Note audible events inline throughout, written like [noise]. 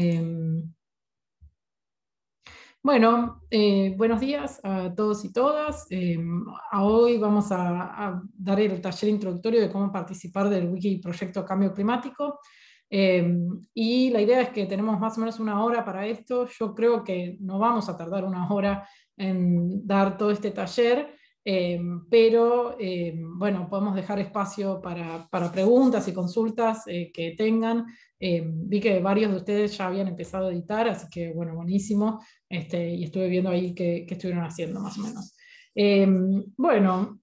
Em, bueno, eh, buenos días a todos y todas. Em, hoy vamos a, dar el taller introductorio de cómo participar del Wiki Proyecto Cambio Climático. Em, y la idea es que tenemos más o menos una hora para esto. Yo creo que no vamos a tardar una hora en dar todo este taller. Pero bueno, podemos dejar espacio para, para preguntas y consultas eh, que tengan. Em, vi que varios de ustedes ya habían empezado a editar, así que bueno, buenísimo. Este, y estuve viendo ahí qué, qué estuvieron haciendo más o menos. bueno,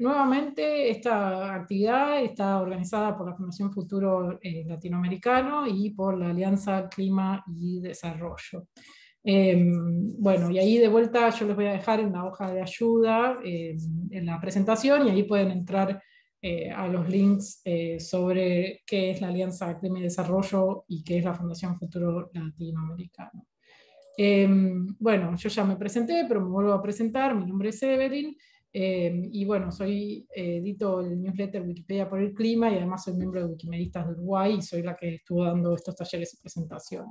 nuevamente esta actividad está organizada por la Fundación Futuro eh, Latinoamericano y por la Alianza Clima y Desarrollo. Em, bueno, y ahí de vuelta yo les voy a dejar en la hoja de ayuda em, en la presentación y ahí pueden entrar eh, a los links eh, sobre qué es la Alianza Clima y Desarrollo y qué es la Fundación Futuro Latinoamericano. Em, bueno, yo ya me presenté, pero me vuelvo a presentar. Mi nombre es Evelyn y bueno, soy, edito el newsletter Wikipedia por el Clima y además soy miembro de Wikimedistas de Uruguay y soy la que estuvo dando estos talleres y presentaciones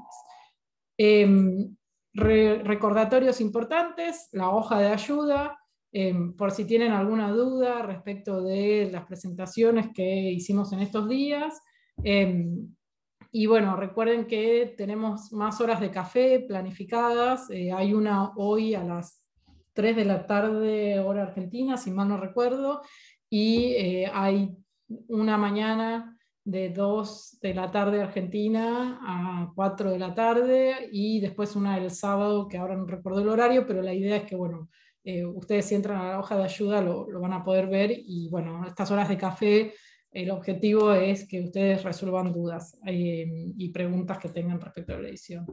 recordatorios importantes, la hoja de ayuda, em, por si tienen alguna duda respecto de las presentaciones que hicimos en estos días. Em, y bueno, recuerden que tenemos más horas de café planificadas. Eh, hay una hoy a las 3 de la tarde, hora argentina, si mal no recuerdo, y eh, hay una mañana de 2 de la tarde Argentina a 4 de la tarde y después una el sábado, que ahora no recuerdo el horario, pero la idea es que, bueno, eh, ustedes si entran a la hoja de ayuda lo, van a poder ver y, bueno, estas horas de café, el objetivo es que ustedes resuelvan dudas eh, y preguntas que tengan respecto a la edición.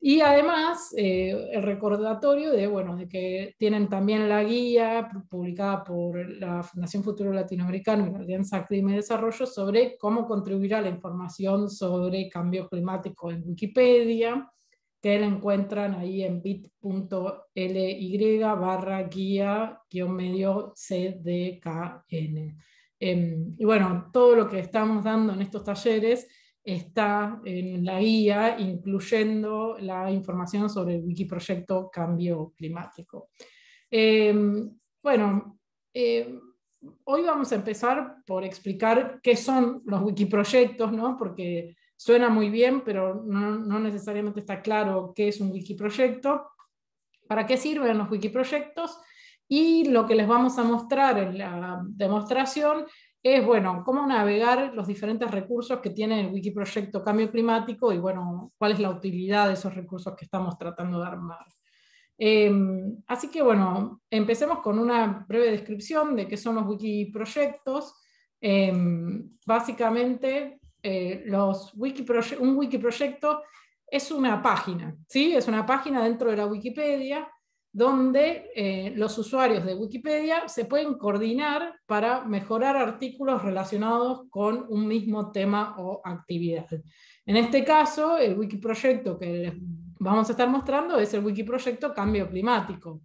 Y además, eh, el recordatorio de, bueno, de que tienen también la guía publicada por la Fundación Futuro Latinoamericano y la Alianza Clima y Desarrollo sobre cómo contribuir a la información sobre cambio climático en Wikipedia, que la encuentran ahí en bit.ly barra guía medio CDKN. Em, y bueno, todo lo que estamos dando en estos talleres está en la guía, incluyendo la información sobre el Wikiproyecto Cambio Climático. Em, bueno, em, hoy vamos a empezar por explicar qué son los wikiproyectos, ¿no? porque suena muy bien, pero no, necesariamente está claro qué es un wikiproyecto, para qué sirven los wikiproyectos, y lo que les vamos a mostrar en la demostración es, bueno, cómo navegar los diferentes recursos que tiene el Wikiproyecto Cambio Climático y, bueno, cuál es la utilidad de esos recursos que estamos tratando de armar. Em, así que, bueno, empecemos con una breve descripción de qué son los wikiproyectos. Eh, básicamente, eh, los un wikiproyecto es una página, ¿sí? Es una página dentro de la Wikipedia donde eh, los usuarios de Wikipedia se pueden coordinar para mejorar artículos relacionados con un mismo tema o actividad. En este caso, el wikiproyecto que les vamos a estar mostrando es el wikiproyecto Cambio Climático.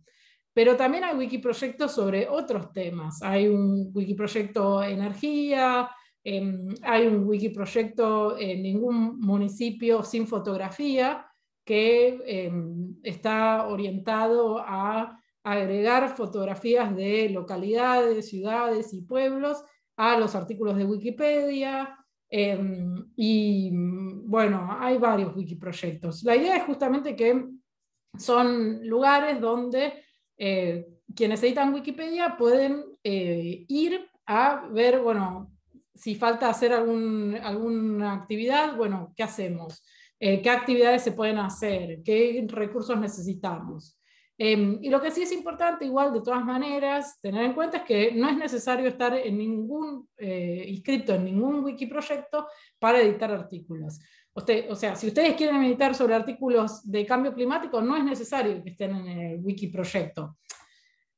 Pero también hay wikiproyectos sobre otros temas. Hay un wikiproyecto Energía, hay un wikiproyecto en ningún municipio sin fotografía, que em, está orientado a agregar fotografías de localidades, ciudades y pueblos a los artículos de Wikipedia. Em, y bueno, hay varios wikiproyectos. La idea es justamente que son lugares donde eh, quienes editan Wikipedia pueden eh, ir a ver, bueno, si falta hacer alguna actividad, bueno, ¿qué hacemos? Eh, qué actividades se pueden hacer, qué recursos necesitamos. Em, y lo que sí es importante, igual de todas maneras, tener en cuenta es que no es necesario estar en ningún, eh, inscrito en ningún wikiproyecto para editar artículos. O sea, si ustedes quieren editar sobre artículos de cambio climático, no es necesario que estén en el wikiproyecto.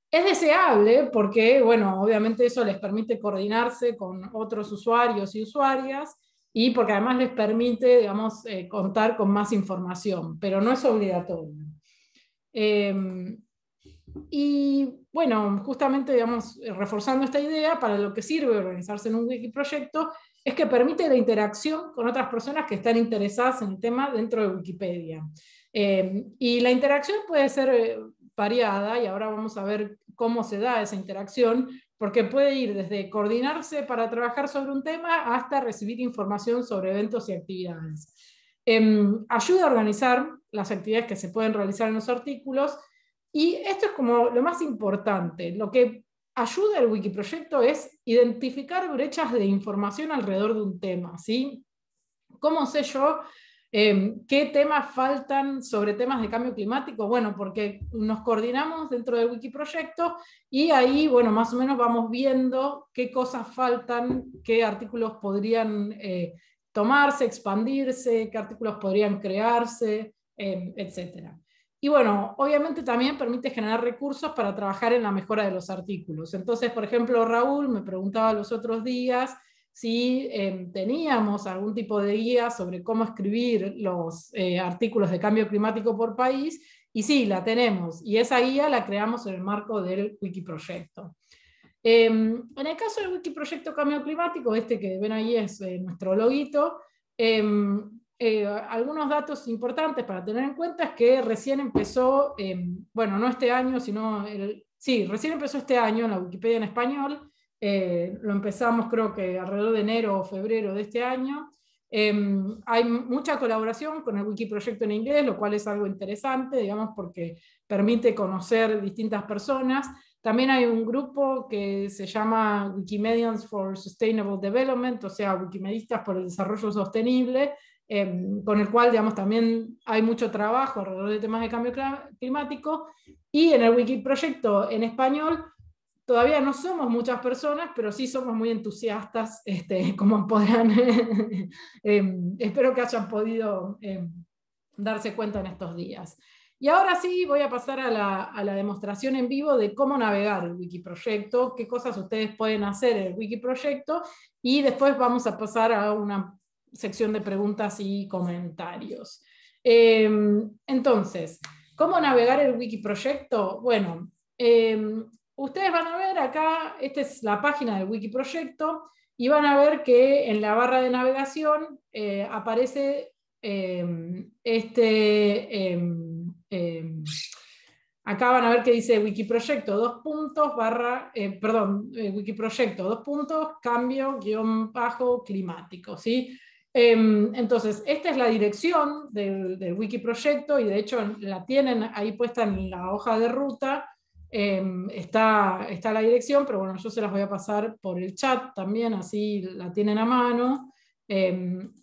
Es deseable porque, bueno, obviamente eso les permite coordinarse con otros usuarios y usuarias y porque además les permite, digamos, eh, contar con más información, pero no es obligatorio. Em, y bueno, justamente, digamos, reforzando esta idea, para lo que sirve organizarse en un wikiproyecto es que permite la interacción con otras personas que están interesadas en el tema dentro de Wikipedia. Eh, y la interacción puede ser y ahora vamos a ver cómo se da esa interacción, porque puede ir desde coordinarse para trabajar sobre un tema hasta recibir información sobre eventos y actividades. Em, ayuda a organizar las actividades que se pueden realizar en los artículos, y esto es como lo más importante. Lo que ayuda al Wikiproyecto es identificar brechas de información alrededor de un tema. ¿sí? ¿Cómo sé yo Em, ¿Qué temas faltan sobre temas de cambio climático? Bueno, porque nos coordinamos dentro del Wikiproyecto y ahí, bueno, más o menos vamos viendo qué cosas faltan, qué artículos podrían eh, tomarse, expandirse, qué artículos podrían crearse, eh, etc. Y bueno, obviamente también permite generar recursos para trabajar en la mejora de los artículos. Entonces, por ejemplo, Raúl me preguntaba los otros días si em, teníamos algún tipo de guía sobre cómo escribir los eh, artículos de cambio climático por país, y sí, la tenemos, y esa guía la creamos en el marco del Wikiproyecto. Em, en el caso del Wikiproyecto Cambio Climático, este que ven ahí es eh, nuestro loguito, em, eh, algunos datos importantes para tener en cuenta es que recién empezó, bueno, no este año, sino, sí, recién empezó este año en la Wikipedia en español, eh, lo empezamos creo que alrededor de enero o febrero de este año. Em, hay mucha colaboración con el Wikiproyecto en inglés, lo cual es algo interesante, digamos, porque permite conocer distintas personas. También hay un grupo que se llama Wikimedians for Sustainable Development, o sea, Wikimedistas por el Desarrollo Sostenible, em, con el cual, digamos, también hay mucho trabajo alrededor de temas de cambio climático. Y en el Wikiproyecto en español Todavía no somos muchas personas, pero sí somos muy entusiastas, este, [laughs] como podrán, [laughs] em, espero que hayan podido em, darse cuenta en estos días. Y ahora sí voy a pasar a la, a la, demostración en vivo de cómo navegar el Wikiproyecto, qué cosas ustedes pueden hacer en el Wikiproyecto, y después vamos a pasar a una sección de preguntas y comentarios. Em, entonces, ¿cómo navegar el Wikiproyecto? Bueno, ustedes van a ver acá, esta es la página del Wikiproyecto, y van a ver que en la barra de navegación eh, aparece em, este, em, em, acá van a ver que dice Wikiproyecto, dos puntos, barra, eh, perdón, eh, Wikiproyecto, dos puntos, cambio, guion bajo, climático, ¿sí? entonces, esta es la dirección del, del Wikiproyecto y de hecho la tienen ahí puesta en la hoja de ruta Em, está, está la dirección, pero bueno, yo se las voy a pasar por el chat también, así la tienen a mano. Em,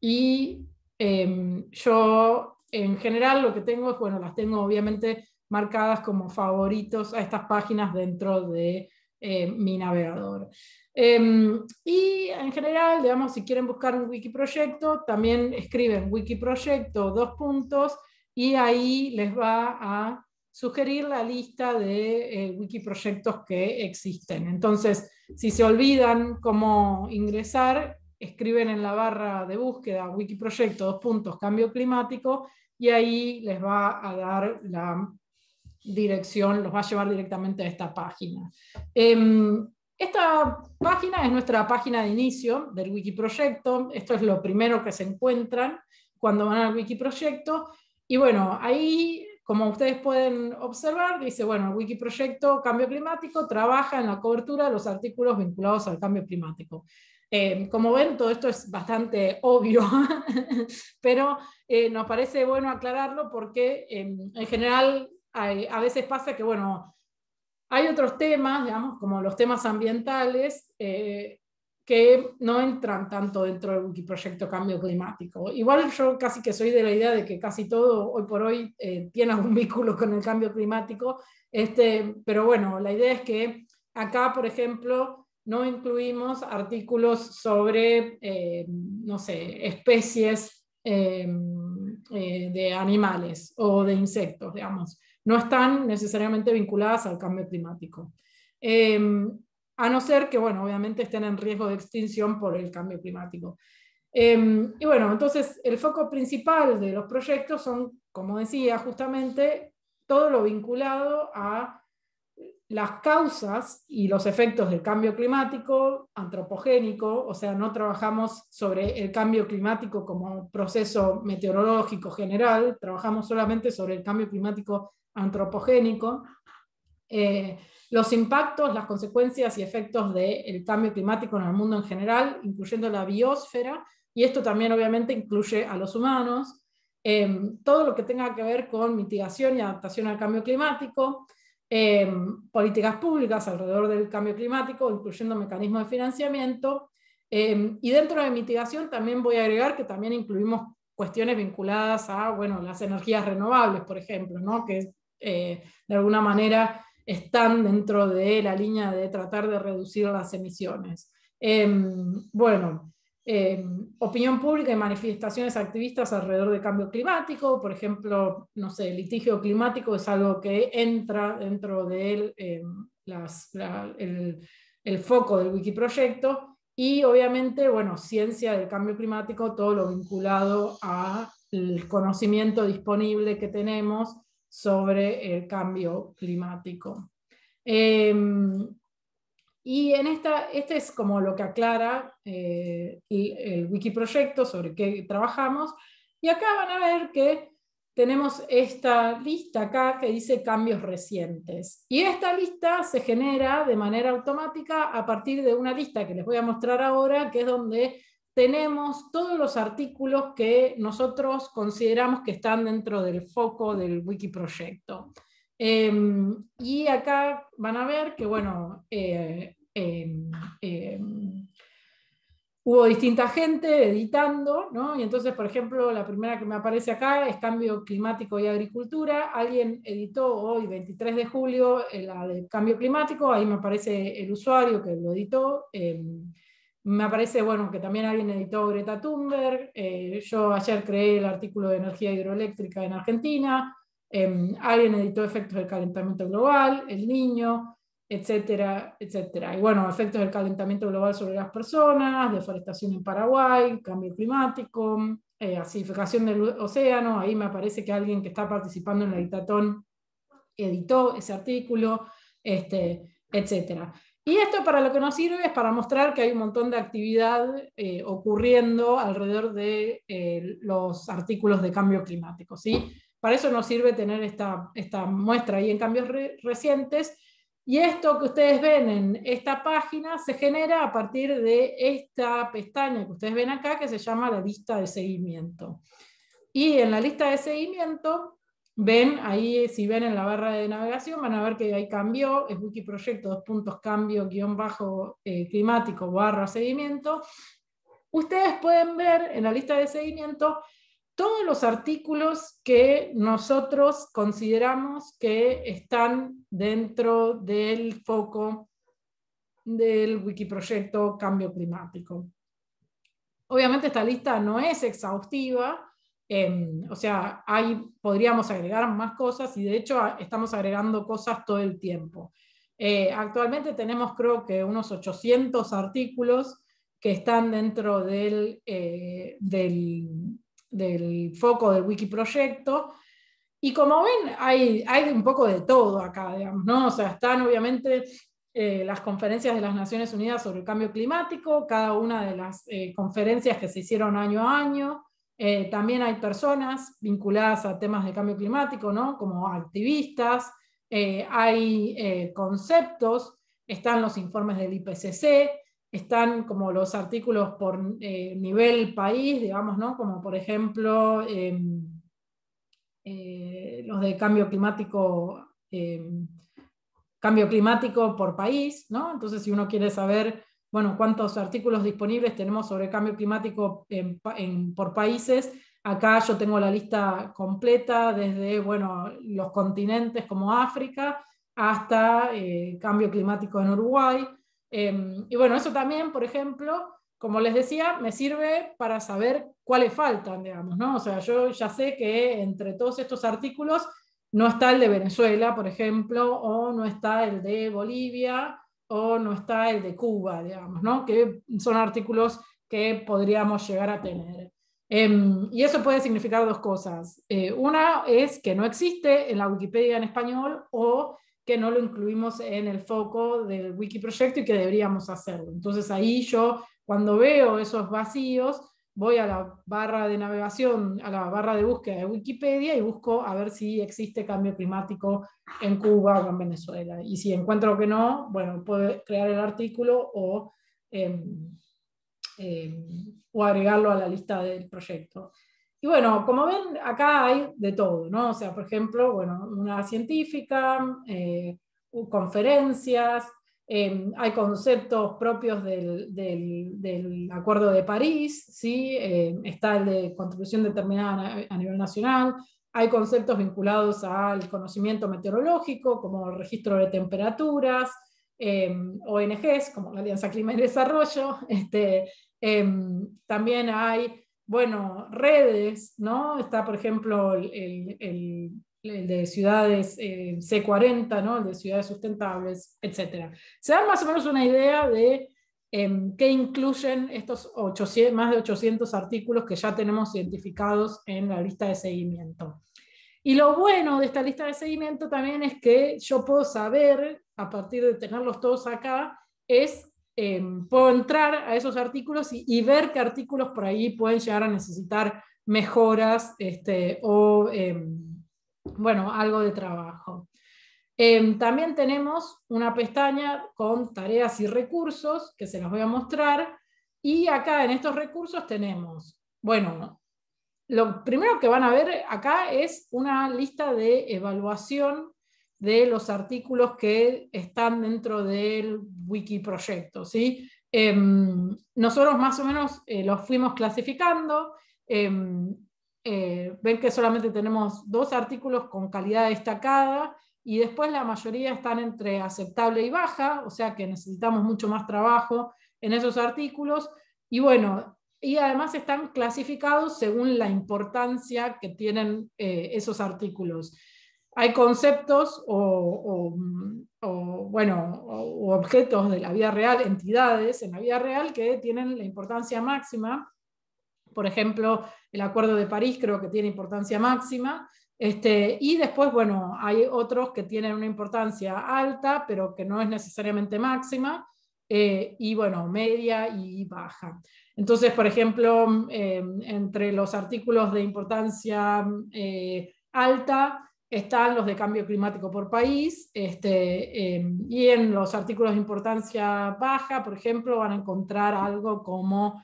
y em, yo en general lo que tengo es, bueno, las tengo obviamente marcadas como favoritos a estas páginas dentro de mi navegador. y en general, digamos, si quieren buscar un Wikiproyecto, también escriben Wikiproyecto, dos puntos, y ahí les va a sugerir la lista de eh, wikiproyectos que existen. Entonces, si se olvidan cómo ingresar, escriben en la barra de búsqueda wikiproyecto, dos puntos, cambio climático, y ahí les va a dar la dirección, los va a llevar directamente a esta página. Em, esta página es nuestra página de inicio del wikiproyecto, esto es lo primero que se encuentran cuando van al wikiproyecto, y bueno, ahí como ustedes pueden observar, dice, bueno, el Wikiproyecto Cambio Climático trabaja en la cobertura de los artículos vinculados al cambio climático. Eh, como ven, todo esto es bastante obvio, [laughs] pero eh, nos parece bueno aclararlo porque em, en general a veces pasa que, bueno, hay otros temas, digamos, como los temas ambientales, eh, que no entran tanto dentro del Wikiproyecto Cambio Climático. Igual yo casi que soy de la idea de que casi todo hoy por hoy eh, tiene algún [laughs] vínculo con el cambio climático, este, pero bueno, la idea es que acá, por ejemplo, no incluimos artículos sobre, eh, no sé, especies eh, de animales o de insectos, digamos. No están necesariamente vinculadas al cambio climático a no ser que, bueno, obviamente estén en riesgo de extinción por el cambio climático. Em, y bueno, entonces el foco principal de los proyectos son, como decía, justamente todo lo vinculado a las causas y los efectos del cambio climático antropogénico, o sea, no trabajamos sobre el cambio climático como proceso meteorológico general, trabajamos solamente sobre el cambio climático antropogénico. Eh, los impactos, las consecuencias y efectos del cambio climático en el mundo en general, incluyendo la biosfera, y esto también obviamente incluye a los humanos, eh, todo lo que tenga que ver con mitigación y adaptación al cambio climático, Em, políticas públicas alrededor del cambio climático, incluyendo mecanismos de financiamiento. Em, y dentro de mitigación también voy a agregar que también incluimos cuestiones vinculadas a bueno, las energías renovables, por ejemplo, ¿no? que eh, de alguna manera están dentro de la línea de tratar de reducir las emisiones. Em, bueno, eh, opinión pública y manifestaciones activistas alrededor del cambio climático, por ejemplo, no sé, litigio climático es algo que entra dentro del eh, el, foco del Wikiproyecto y obviamente, bueno, ciencia del cambio climático, todo lo vinculado al conocimiento disponible que tenemos sobre el cambio climático. Eh, y en esta, este es como lo que aclara eh, el, wiki proyecto sobre qué trabajamos. Y acá van a ver que tenemos esta lista acá que dice cambios recientes. Y esta lista se genera de manera automática a partir de una lista que les voy a mostrar ahora, que es donde tenemos todos los artículos que nosotros consideramos que están dentro del foco del wiki proyecto. Em, y acá van a ver que, bueno, eh, Em, em, hubo distinta gente editando, ¿no? Y entonces, por ejemplo, la primera que me aparece acá es Cambio Climático y Agricultura. Alguien editó hoy, 23 de julio, eh, la de Cambio Climático, ahí me aparece el usuario que lo editó. Em, me aparece, bueno, que también alguien editó Greta Thunberg. Eh, yo ayer creé el artículo de energía hidroeléctrica en Argentina. alguien editó efectos del calentamiento global, el niño etcétera, etcétera. Y bueno, efectos del calentamiento global sobre las personas, deforestación en Paraguay, cambio climático, eh, acidificación del océano, ahí me aparece que alguien que está participando en la dictatón editó ese artículo, este, etcétera. Y esto para lo que nos sirve es para mostrar que hay un montón de actividad eh, ocurriendo alrededor de eh, los artículos de cambio climático. ¿sí? Para eso nos sirve tener esta, esta muestra ahí en cambios recientes y esto que ustedes ven en esta página se genera a partir de esta pestaña que ustedes ven acá, que se llama la lista de seguimiento. Y en la lista de seguimiento, ven ahí, si ven en la barra de navegación, van a ver que ahí cambió, es Wikiproyecto, dos puntos cambio, guion bajo, eh, climático, barra seguimiento. Ustedes pueden ver en la lista de seguimiento todos los artículos que nosotros consideramos que están dentro del foco del Wikiproyecto Cambio Climático. Obviamente esta lista no es exhaustiva, em, o sea, hay, podríamos agregar más cosas y de hecho estamos agregando cosas todo el tiempo. Eh, actualmente tenemos creo que unos 800 artículos que están dentro del, eh, del del foco del Wikiproyecto. Y como ven, hay, hay un poco de todo acá, digamos, ¿no? O sea, están obviamente eh, las conferencias de las Naciones Unidas sobre el cambio climático, cada una de las eh, conferencias que se hicieron año a año. Eh, también hay personas vinculadas a temas de cambio climático, ¿no? Como activistas. hay conceptos, están los informes del IPCC, están como los artículos por eh, nivel país, digamos, ¿no? Como por ejemplo em, eh, los de cambio climático, em, cambio climático por país, ¿no? Entonces, si uno quiere saber, bueno, cuántos artículos disponibles tenemos sobre cambio climático por países, acá yo tengo la lista completa desde, bueno, los continentes como África hasta eh, cambio climático en Uruguay. Em, y bueno, eso también, por ejemplo, como les decía, me sirve para saber cuáles faltan, digamos, ¿no? O sea, yo ya sé que entre todos estos artículos no está el de Venezuela, por ejemplo, o no está el de Bolivia, o no está el de Cuba, digamos, ¿no? Que son artículos que podríamos llegar a tener. Em, y eso puede significar dos cosas. Eh, una es que no existe en la Wikipedia en español o que no lo incluimos en el foco del wiki proyecto y que deberíamos hacerlo. Entonces ahí yo, cuando veo esos vacíos, voy a la barra de navegación, a la barra de búsqueda de Wikipedia y busco a ver si existe cambio climático en Cuba o en Venezuela. Y si encuentro que no, bueno, puedo crear el artículo o, em, em, o agregarlo a la lista del proyecto. Y bueno, como ven, acá hay de todo, ¿no? O sea, por ejemplo, bueno, una científica, eh, conferencias, em, hay conceptos propios del, Acuerdo de París, ¿sí? Em, está el de contribución determinada a nivel nacional, hay conceptos vinculados al conocimiento meteorológico, como el registro de temperaturas, em, ONGs, como la Alianza Clima y Desarrollo, [laughs] este, también hay bueno, redes, ¿no? Está, por ejemplo, el, de ciudades eh, C40, ¿no? El de ciudades sustentables, etc. Se da más o menos una idea de em, qué incluyen estos 800, más de 800 artículos que ya tenemos identificados en la lista de seguimiento. Y lo bueno de esta lista de seguimiento también es que yo puedo saber, a partir de tenerlos todos acá, es Em, puedo entrar a esos artículos y, ver qué artículos por ahí pueden llegar a necesitar mejoras este, o, em, bueno, algo de trabajo. Em, también tenemos una pestaña con tareas y recursos que se los voy a mostrar. Y acá en estos recursos tenemos, bueno, lo primero que van a ver acá es una lista de evaluación de los artículos que están dentro del wiki proyecto. ¿sí? Em, nosotros más o menos eh, los fuimos clasificando. Em, eh, ven que solamente tenemos dos artículos con calidad destacada y después la mayoría están entre aceptable y baja, o sea que necesitamos mucho más trabajo en esos artículos. Y bueno, y además están clasificados según la importancia que tienen eh, esos artículos hay conceptos o, bueno, o objetos de la vida real, entidades en la vida real que tienen la importancia máxima. Por ejemplo, el Acuerdo de París creo que tiene importancia máxima. Este, y después, bueno, hay otros que tienen una importancia alta, pero que no es necesariamente máxima, eh, y bueno, media y baja. Entonces, por ejemplo, eh, entre los artículos de importancia eh, alta, están los de cambio climático por país, este, em, y en los artículos de importancia baja, por ejemplo, van a encontrar algo como,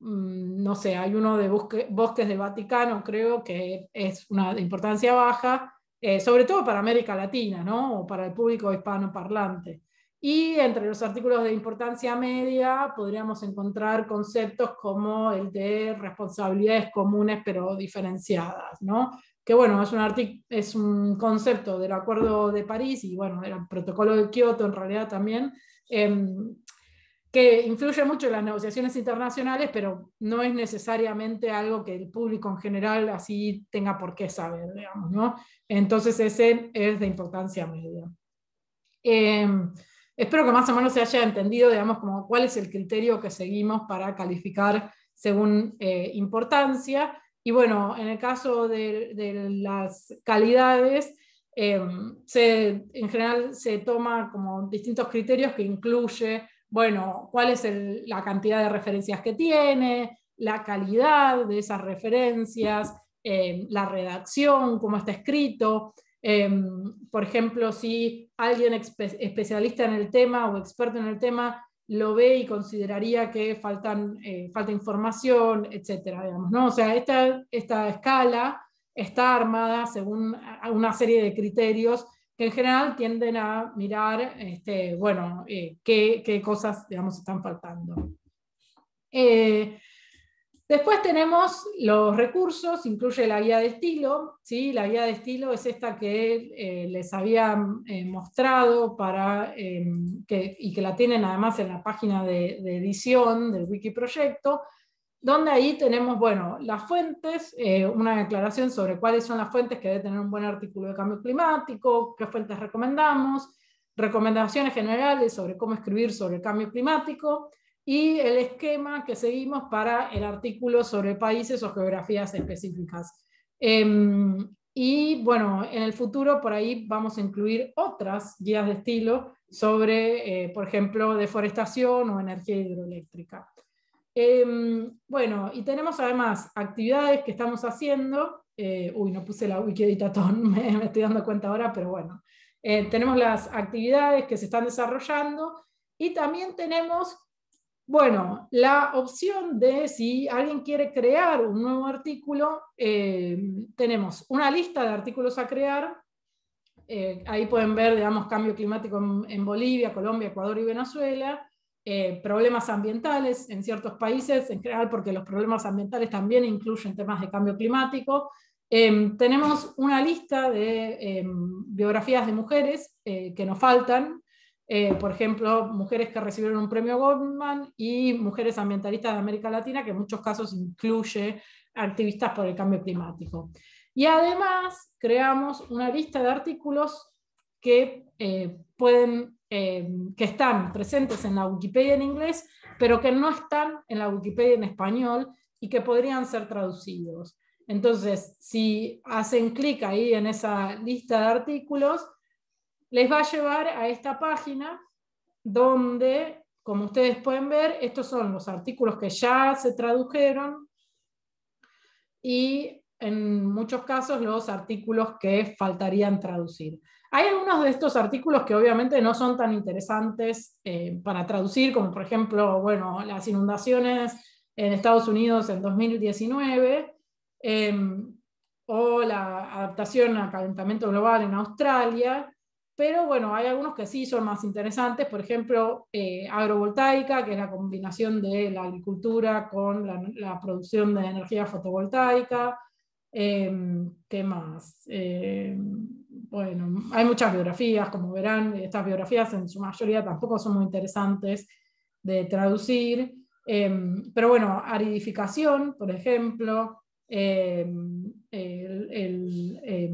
no sé, hay uno de bosques del Vaticano, creo que es una importancia baja, eh, sobre todo para América Latina, ¿no? o para el público hispanoparlante. Y entre los artículos de importancia media podríamos encontrar conceptos como el de responsabilidades comunes pero diferenciadas, ¿no? que bueno, es un, es un concepto del Acuerdo de París y bueno, del protocolo de Kioto en realidad también, em, que influye mucho en las negociaciones internacionales, pero no es necesariamente algo que el público en general así tenga por qué saber, digamos, ¿no? Entonces ese es de importancia media. Em, espero que más o menos se haya entendido, digamos, cuál es el criterio que seguimos para calificar según eh, importancia. Y bueno, en el caso de, las calidades, em, en general se toma como distintos criterios que incluye, bueno, cuál es la cantidad de referencias que tiene, la calidad de esas referencias, em, la redacción, cómo está escrito. Em, por ejemplo, si alguien especialista en el tema o experto en el tema lo ve y consideraría que faltan, eh, falta información, etcétera, ¿no? O sea, esta, esta escala está armada según una serie de criterios que en general tienden a mirar, este, bueno, eh, qué, cosas, digamos, están faltando. Eh, Después tenemos los recursos, incluye la guía de estilo. ¿sí? La guía de estilo es esta que eh, les había mostrado para, que, y que la tienen además en la página de, edición del wiki proyecto, donde ahí tenemos bueno, las fuentes, eh, una declaración sobre cuáles son las fuentes que debe tener un buen artículo de cambio climático, qué fuentes recomendamos, recomendaciones generales sobre cómo escribir sobre el cambio climático, y el esquema que seguimos para el artículo sobre países o geografías específicas. Em, y bueno, en el futuro por ahí vamos a incluir otras guías de estilo sobre, eh, por ejemplo, deforestación o energía hidroeléctrica. Em, bueno, y tenemos además actividades que estamos haciendo. Eh, uy, no puse la Wikidataton, [laughs] me, me estoy dando cuenta ahora, pero bueno. Eh, tenemos las actividades que se están desarrollando y también tenemos bueno, la opción de si alguien quiere crear un nuevo artículo, eh, tenemos una lista de artículos a crear. Ahí pueden ver, digamos, cambio climático en, Bolivia, Colombia, Ecuador y Venezuela. Eh, problemas ambientales en ciertos países, en general porque los problemas ambientales también incluyen temas de cambio climático. tenemos una lista de biografías de mujeres que nos faltan, eh, por ejemplo, mujeres que recibieron un premio Goldman y mujeres ambientalistas de América Latina, que en muchos casos incluye activistas por el cambio climático. Y además creamos una lista de artículos que, eh, pueden, eh, que están presentes en la Wikipedia en inglés, pero que no están en la Wikipedia en español y que podrían ser traducidos. Entonces, si hacen clic ahí en esa lista de artículos, les va a llevar a esta página donde, como ustedes pueden ver, estos son los artículos que ya se tradujeron y en muchos casos los artículos que faltarían traducir. Hay algunos de estos artículos que obviamente no son tan interesantes eh, para traducir, como por ejemplo, bueno, las inundaciones en Estados Unidos en 2019, em, o la adaptación al calentamiento global en Australia, pero bueno, hay algunos que sí son más interesantes, por ejemplo, eh, agrovoltaica, que es la combinación de la agricultura con la, producción de energía fotovoltaica. Em, ¿Qué más? Em, bueno, hay muchas biografías, como verán, estas biografías en su mayoría tampoco son muy interesantes de traducir. Em, pero bueno, aridificación, por ejemplo, el, el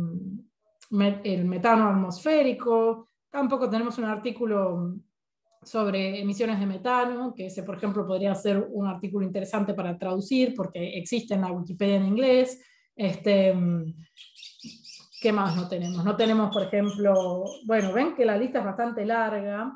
el metano atmosférico. Tampoco tenemos un artículo sobre emisiones de metano, que ese, por ejemplo, podría ser un artículo interesante para traducir, porque existe en la Wikipedia en inglés. Este, ¿Qué más no tenemos? No tenemos, por ejemplo, bueno, ven que la lista es bastante larga,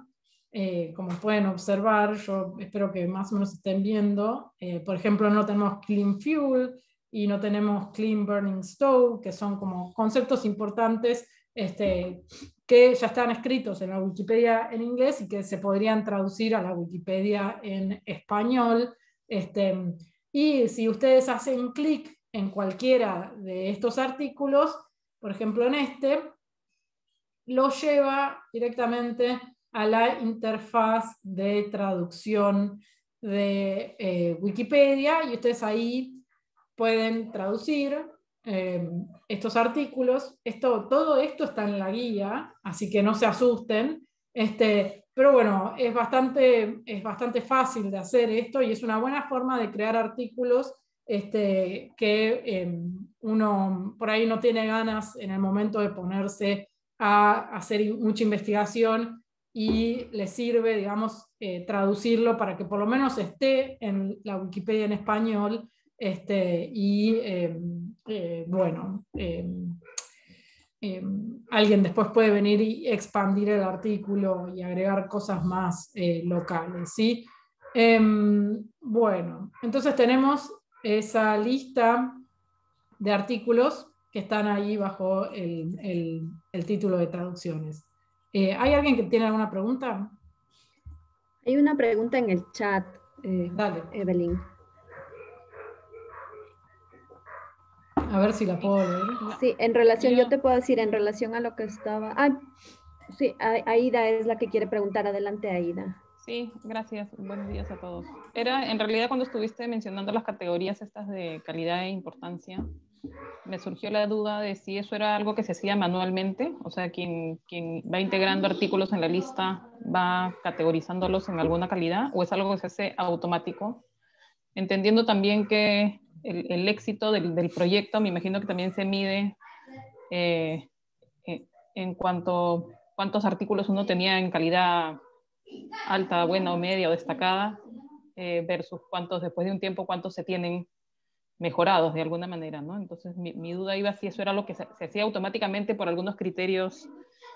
eh, como pueden observar, yo espero que más o menos estén viendo. Eh, por ejemplo, no tenemos Clean Fuel, y no tenemos Clean Burning Stove, que son como conceptos importantes este, que ya están escritos en la Wikipedia en inglés y que se podrían traducir a la Wikipedia en español. Este, y si ustedes hacen clic en cualquiera de estos artículos, por ejemplo en este, lo lleva directamente a la interfaz de traducción de eh, Wikipedia y ustedes ahí pueden traducir eh, estos artículos. Esto, todo esto está en la guía, así que no se asusten. Este, pero bueno, es bastante, es bastante fácil de hacer esto y es una buena forma de crear artículos este, que em, uno por ahí no tiene ganas en el momento de ponerse a hacer mucha investigación y le sirve, digamos, eh, traducirlo para que por lo menos esté en la Wikipedia en español este, y em, eh, bueno, em, alguien después puede venir y expandir el artículo y agregar cosas más eh, locales. ¿sí? bueno, entonces tenemos esa lista de artículos que están ahí bajo el, título de traducciones. Eh, ¿Hay alguien que tiene alguna pregunta? Hay una pregunta en el chat, Dale. Evelyn. A ver si la puedo leer. Sí, en relación, yo te puedo decir, en relación a lo que estaba... Ah, sí, Aida es la que quiere preguntar. Adelante, Aida. Sí, gracias. Buenos días a todos. Era, en realidad, cuando estuviste mencionando las categorías estas de calidad e importancia, me surgió la duda de si eso era algo que se hacía manualmente, o sea, quien, quien va integrando artículos en la lista va categorizándolos en alguna calidad, o es algo que se hace automático, entendiendo también que el, éxito del, proyecto, me imagino que también se mide eh, eh, en cuanto cuántos artículos uno tenía en calidad alta, buena o media o destacada, eh, versus cuántos después de un tiempo, cuántos se tienen mejorados de alguna manera, ¿no? Entonces mi, duda iba si eso era lo que se, hacía automáticamente por algunos criterios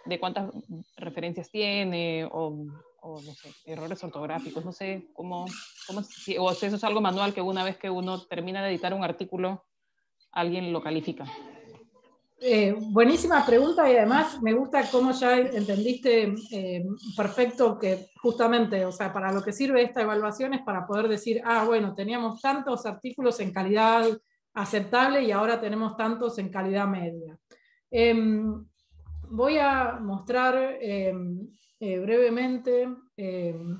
de cuántas referencias tiene o, no sé, errores ortográficos, no sé cómo o si eso es algo manual que una vez que uno termina de editar un artículo, alguien lo califica. Eh, buenísima pregunta y además me gusta cómo ya entendiste eh, perfecto que justamente, o sea, para lo que sirve esta evaluación es para poder decir, ah, bueno, teníamos tantos artículos en calidad aceptable y ahora tenemos tantos en calidad media. Em, voy a mostrar em, eh, brevemente em,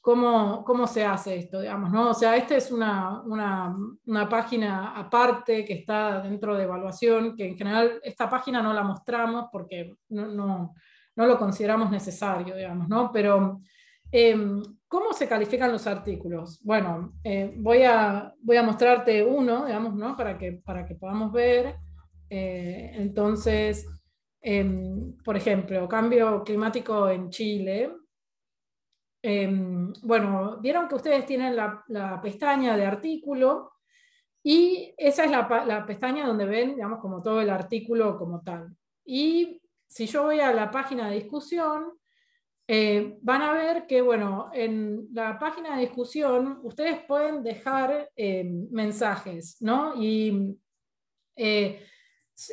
cómo, cómo se hace esto, digamos, ¿no? O sea, esta es una, una, una, página aparte que está dentro de evaluación, que en general esta página no la mostramos porque no, no, no lo consideramos necesario, digamos, ¿no? Pero, eh, ¿cómo se califican los artículos? Bueno, eh, voy, a, voy a mostrarte uno, digamos, ¿no? Para que, para que podamos ver. Eh, entonces, em, por ejemplo, cambio climático en Chile, Em, bueno, vieron que ustedes tienen la, pestaña de artículo y esa es la, pestaña donde ven, digamos, como todo el artículo como tal. Y si yo voy a la página de discusión, eh, van a ver que, bueno, en la página de discusión ustedes pueden dejar em, mensajes, ¿no? Y eh,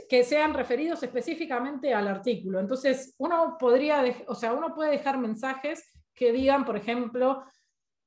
que sean referidos específicamente al artículo. Entonces, uno podría, o sea, uno puede dejar mensajes que digan, por ejemplo,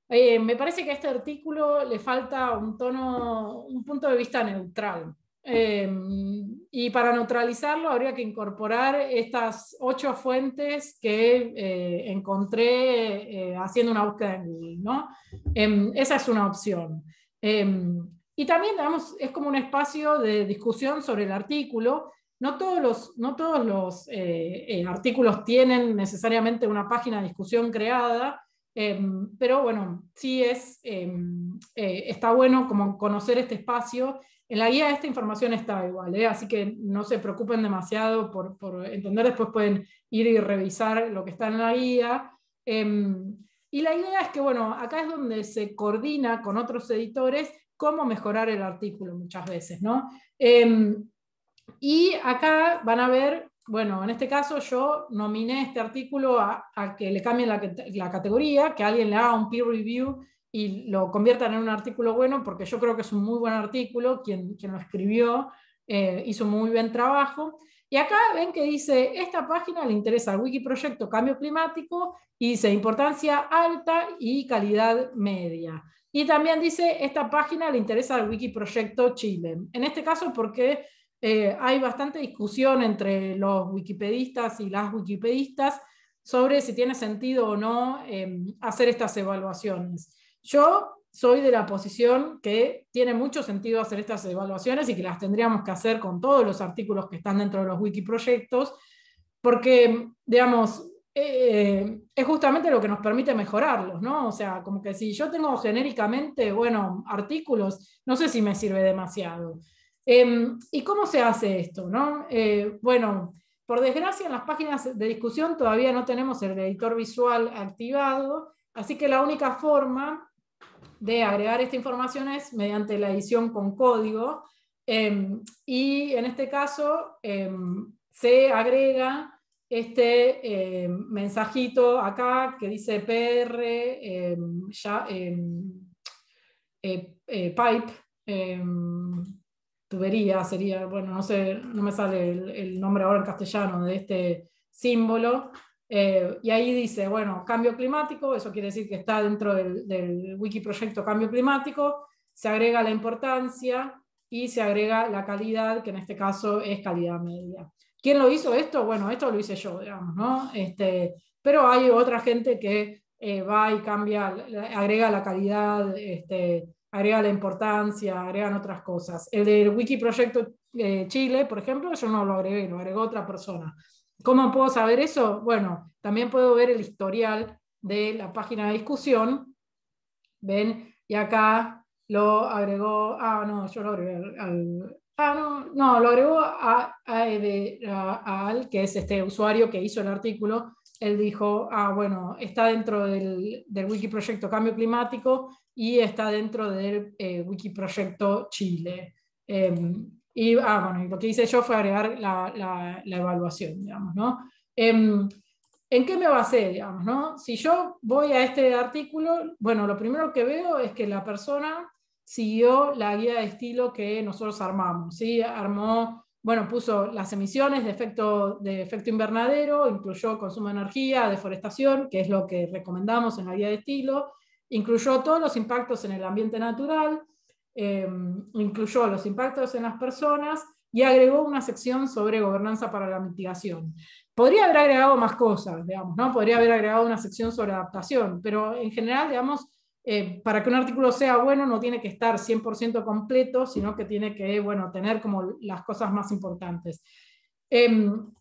eh, me parece que a este artículo le falta un tono, un punto de vista neutral. Em, y para neutralizarlo habría que incorporar estas ocho fuentes que eh, encontré eh, haciendo una búsqueda en Google. ¿no? Em, esa es una opción. Em, y también, digamos, es como un espacio de discusión sobre el artículo no todos los, no todos los eh, eh, artículos tienen necesariamente una página de discusión creada, em, pero bueno, sí es, em, eh, está bueno como conocer este espacio. En la guía esta información está igual, así que no se preocupen demasiado por, por, entender, después pueden ir y revisar lo que está en la guía. Em, y la idea es que, bueno, acá es donde se coordina con otros editores cómo mejorar el artículo muchas veces, ¿no? Y acá van a ver, bueno, en este caso yo nominé este artículo a, que le cambien la, categoría, que alguien le haga un peer review y lo conviertan en un artículo bueno, porque yo creo que es un muy buen artículo, quien, quien lo escribió eh, hizo muy buen trabajo. Y acá ven que dice, esta página le interesa al Wikiproyecto Cambio Climático y dice importancia alta y calidad media. Y también dice, esta página le interesa al Wikiproyecto Chile. En este caso, porque eh, hay bastante discusión entre los wikipedistas y las wikipedistas sobre si tiene sentido o no em, hacer estas evaluaciones. Yo soy de la posición que tiene mucho sentido hacer estas evaluaciones y que las tendríamos que hacer con todos los artículos que están dentro de los wikiproyectos, porque, digamos, eh, es justamente lo que nos permite mejorarlos, ¿no? O sea, como que si yo tengo genéricamente, bueno, artículos, no sé si me sirve demasiado. Em, ¿Y cómo se hace esto? No? Eh, bueno, por desgracia en las páginas de discusión todavía no tenemos el editor visual activado, así que la única forma de agregar esta información es mediante la edición con código. Em, y en este caso em, se agrega este mensajito acá que dice PR eh, eh, pipe tubería sería, bueno, no sé, no me sale el, nombre ahora en castellano de este símbolo, eh, y ahí dice, bueno, cambio climático, eso quiere decir que está dentro del, wiki proyecto cambio climático, se agrega la importancia y se agrega la calidad, que en este caso es calidad media. ¿Quién lo hizo esto? Bueno, esto lo hice yo, digamos, ¿no? Este, pero hay otra gente que eh, va y cambia, agrega la calidad, este, agrega la importancia, agregan otras cosas. El del Wiki Proyecto eh, Chile, por ejemplo, yo no lo agregué, lo agregó otra persona. ¿Cómo puedo saber eso? Bueno, también puedo ver el historial de la página de discusión. ¿Ven? Y acá lo agregó, ah, no, yo lo agregué al, ah, no, no, lo agregó a, a, al, que es este usuario que hizo el artículo, él dijo, ah, bueno, está dentro del, del Wikiproyecto Cambio Climático y está dentro del eh, Wikiproyecto Chile. Em, y, ah, bueno, lo que hice yo fue agregar la, la, evaluación, digamos, ¿no? Em, ¿En qué me basé, digamos, no? Si yo voy a este artículo, bueno, lo primero que veo es que la persona siguió la guía de estilo que nosotros armamos, ¿sí? Armó bueno, puso las emisiones de efecto, de efecto invernadero, incluyó consumo de energía, deforestación, que es lo que recomendamos en la guía de estilo, incluyó todos los impactos en el ambiente natural, em, incluyó los impactos en las personas y agregó una sección sobre gobernanza para la mitigación. Podría haber agregado más cosas, digamos, ¿no? Podría haber agregado una sección sobre adaptación, pero en general, digamos, eh, para que un artículo sea bueno no tiene que estar 100% completo, sino que tiene que bueno, tener como las cosas más importantes. Em,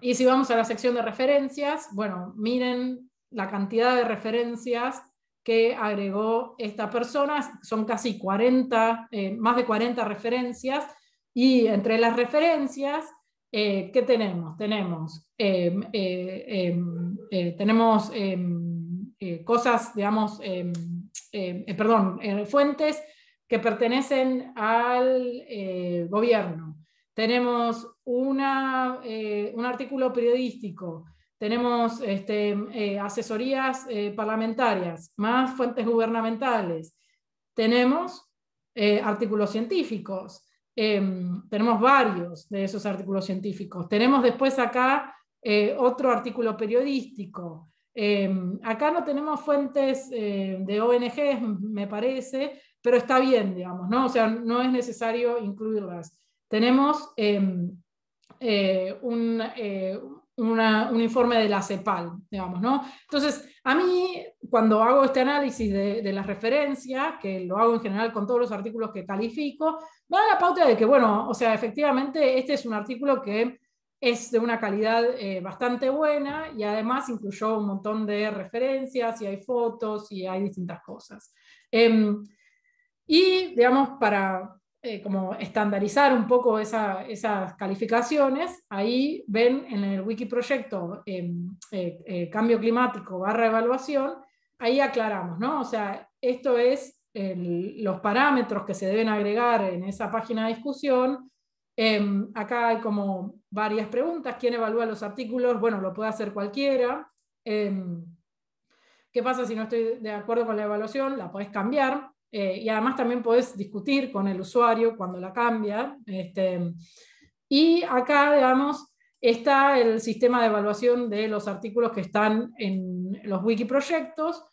y si vamos a la sección de referencias, bueno, miren la cantidad de referencias que agregó esta persona, son casi 40, eh, más de 40 referencias, y entre las referencias, eh, ¿qué tenemos? Tenemos, em, em, tenemos cosas, digamos, eh, eh, perdón, eh, fuentes que pertenecen al gobierno. Tenemos una, un artículo periodístico, tenemos este, asesorías parlamentarias, más fuentes gubernamentales, tenemos artículos científicos, em, tenemos varios de esos artículos científicos. Tenemos después acá otro artículo periodístico, Em, acá no tenemos fuentes eh, de ONGs, me parece, pero está bien, digamos, ¿no? O sea, no es necesario incluirlas. Tenemos em, eh, un, eh, un, informe de la CEPAL, digamos, ¿no? Entonces, a mí, cuando hago este análisis de, de las referencias, que lo hago en general con todos los artículos que califico, me da la pauta de que, bueno, o sea, efectivamente, este es un artículo que es de una calidad eh, bastante buena y además incluyó un montón de referencias y hay fotos y hay distintas cosas. Em, y, digamos, para eh, como estandarizar un poco esas calificaciones, ahí ven en el wiki proyecto em, eh, cambio climático barra evaluación, ahí aclaramos, ¿no? O sea, esto es los parámetros que se deben agregar en esa página de discusión Em, acá hay como varias preguntas. ¿Quién evalúa los artículos? Bueno, lo puede hacer cualquiera. Em, ¿Qué pasa si no estoy de acuerdo con la evaluación? La podés cambiar. Eh, y además también podés discutir con el usuario cuando la cambia. Este, y acá, digamos, está el sistema de evaluación de los artículos que están en los wiki proyectos.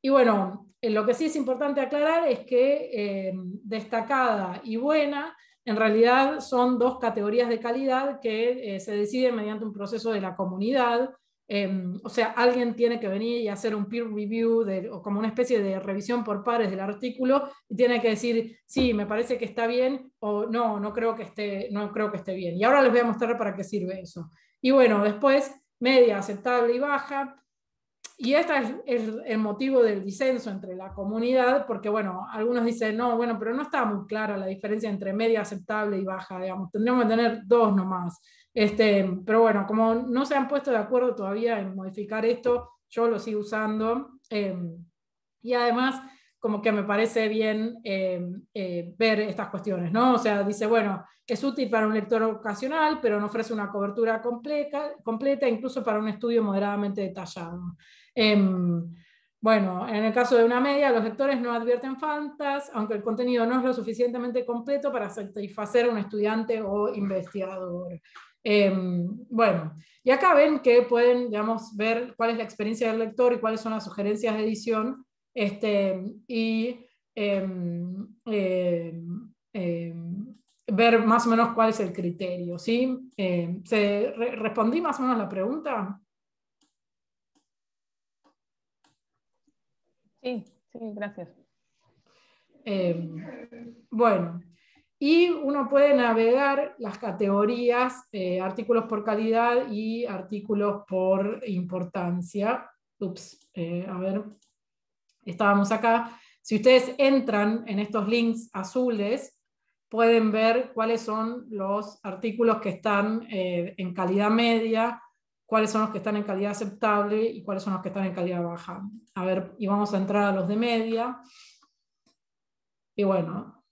Y bueno, lo que sí es importante aclarar es que em, destacada y buena en realidad son dos categorías de calidad que eh, se deciden mediante un proceso de la comunidad. Em, o sea, alguien tiene que venir y hacer un peer review o como una especie de revisión por pares del artículo y tiene que decir, sí, me parece que está bien o no, no creo que esté, no creo que esté bien. Y ahora les voy a mostrar para qué sirve eso. Y bueno, después, media, aceptable y baja. Y este es el, motivo del disenso entre la comunidad, porque bueno, algunos dicen, no, bueno, pero no está muy clara la diferencia entre media aceptable y baja, digamos, tendríamos que tener dos nomás. Este, pero bueno, como no se han puesto de acuerdo todavía en modificar esto, yo lo sigo usando. Em, y además, como que me parece bien em, eh, ver estas cuestiones, ¿no? O sea, dice, bueno, es útil para un lector ocasional, pero no ofrece una cobertura completa, completa incluso para un estudio moderadamente detallado. Em, bueno, en el caso de una media, los lectores no advierten faltas, aunque el contenido no es lo suficientemente completo para satisfacer a un estudiante o investigador. Em, bueno, y acá ven que pueden, digamos, ver cuál es la experiencia del lector y cuáles son las sugerencias de edición, este, y em, ver más o menos cuál es el criterio. ¿sí? ¿se ¿Respondí más o menos la pregunta? Sí, sí, gracias. Eh, bueno, y uno puede navegar las categorías, eh, artículos por calidad y artículos por importancia. Ups, eh, a ver, estábamos acá. Si ustedes entran en estos links azules, pueden ver cuáles son los artículos que están en calidad media, cuáles son los que están en calidad aceptable y cuáles son los que están en calidad baja. A ver, y vamos a entrar a los de media. Y bueno,